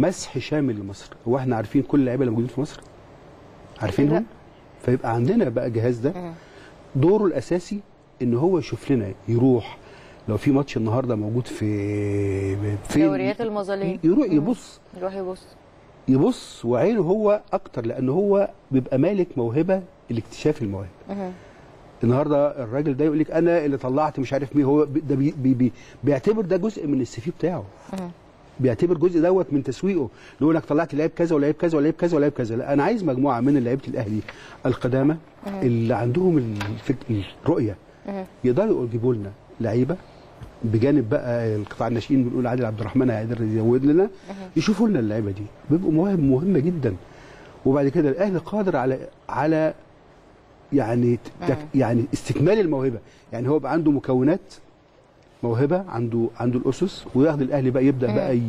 مسح شامل لمصر؟ هو إحنا عارفين كل اللعيبة اللي موجودين في مصر؟ عارفينهم. فيبقى عندنا بقى جهاز ده. دوره الأساسي إن هو يشوف لنا يروح لو في ماتش النهارده موجود في في دوريات المظالم. يروح يبص. يروح يبص. يبص وعينه هو أكتر لأن هو بيبقى مالك موهبة لاكتشاف المواهب النهارده الراجل ده يقول لك أنا اللي طلعت مش عارف مين هو ده بي بي بي بيعتبر ده جزء من ال CV بتاعه. بيعتبر جزء دوت من تسويقه. هو إنك طلعت لعيب كذا ولعيب كذا ولعيب كذا ولعيب كذا. لا أنا عايز مجموعة من لعيبة الأهلي القدامى اللي عندهم. الرؤية. يقدروا يجيبوا لنا لعيبة بجانب بقى القطاع الناشئين بنقول عادل عبد الرحمن هيقدر يزود لنا يشوفوا لنا اللعيبة دي. بيبقوا مواهب مهمه جدا. وبعد كده الأهلي قادر على على يعني تك يعني استكمال الموهبة. يعني هو بقى عنده مكونات موهبة عنده عنده الأسس وياخد الاهلي بقى يبدأ بقى ي...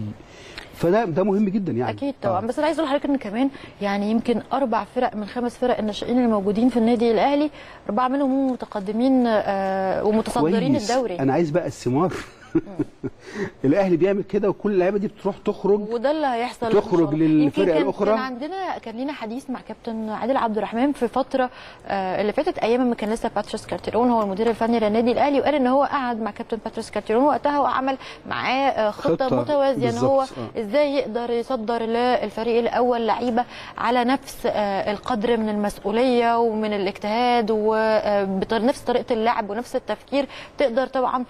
فده ده مهم جدا يعني. أكيد طبعا. آه. بس أنا عايز أقول لحضرتك إن كمان يعني يمكن أربع فرق من خمس فرق الناشئين اللي موجودين في النادي الأهلي أربعة منهم هم متقدمين آه ومتصدرين كويس. الدوري. أنا عايز بقى الثمار. الاهلي بيعمل كده وكل اللعيبة دي بتروح تخرج وده اللي هيحصل تخرج إن شاء الله. للفرق يمكن كان عندنا كان لينا حديث مع كابتن عادل عبد الرحمن في فترة آه اللي فاتت أيام ما كان لسه باتريس كارتيرون هو المدير الفني للنادي الأهلي وقال إن هو قعد مع كابتن باتريس كارتيرون وقتها وعمل معاه آه خطة, خطة متوازية إن هو. آه. إزاي يقدر يصدر للفريق الأول لعيبة على نفس آه القدر من المسؤولية ومن الاجتهاد ونفس طريقة اللعب ونفس التفكير تقدر طبعا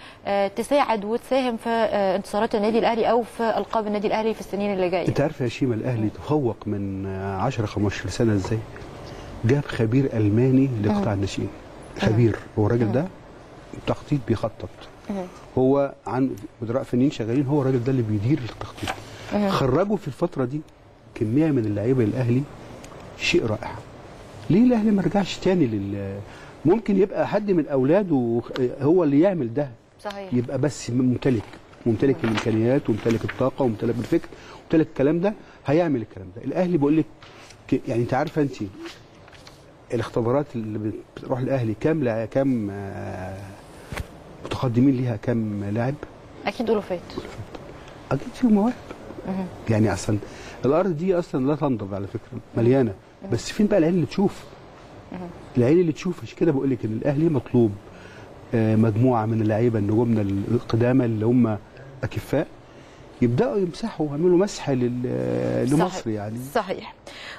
تساعد وتساهم في آه انتصارات النادي الأهلي أو في ألقاب النادي الأهلي في السنين اللي جاية. أنت عارف يا شيماء الأهلي تفوق من 10 15 سنة إزاي؟ جاب خبير ألماني لقطاع الناشئين. خبير هو الراجل ده تخطيط بيخطط. هو عن مدراء فنيين شغالين هو الراجل ده اللي بيدير التخطيط. خرجوا في الفترة دي كمية من اللعيبة الاهلي شيء رائع. ليه الأهلي ما رجعش تاني لل ممكن يبقى حد من أولاده هو اللي يعمل ده؟ صحيح. يبقى بس ممتلك ممتلك الإمكانيات وممتلك الطاقة وممتلك الفكر وممتلك الكلام ده هيعمل الكلام ده. الأهلي بقول لك يعني أنت عارفة أنت الاختبارات اللي بتروح الأهلي كام لا كام آه، متقدمين ليها كام لاعب؟ أكيد الوفات أكيد فيهم مواهب. يعني أصلا الأرض دي أصلا لا تنضب على فكرة مليانة. بس فين بقى العين اللي تشوف؟ العين اللي تشوف عشان كده بقول لك إن الأهلي مطلوب. مجموعة من اللعيبة النجومنا القدامى اللي هم أكفاء. يبدأوا يمسحوا ويعملوا مسح لل- لمصر. يعني. صحيح.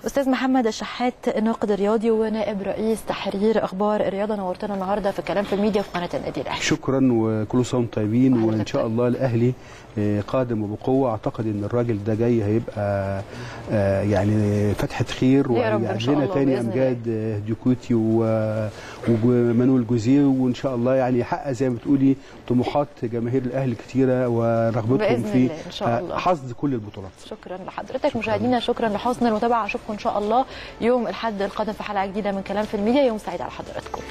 أستاذ محمد الشحات ناقد رياضي ونائب رئيس تحرير أخبار الرياضة نورتنا النهارده في كلام في الميديا في قناة النادي الأهلي. شكرا وكل سنه وأنتم طيبين وإن شاء. الله الأهلي آه، قادم وبقوه أعتقد إن الراجل ده جاي هيبقى آه، يعني فتحة خير الله تاني أمجاد آه، ديوكوتي و- ومانويل جوزيه. وإن شاء الله يعني يحقق زي ما بتقولي طموحات جماهير الأهلي كتيرة ورغبتهم في إن شاء آه، الله. حصد كل البطولات. شكرا لحضرتك. مشاهدينا شكرا لحسن المتابعة. أشوفكم إن شاء الله يوم الأحد القادم في حلقة جديدة من كلام في الميديا. يوم سعيد على حضراتكم.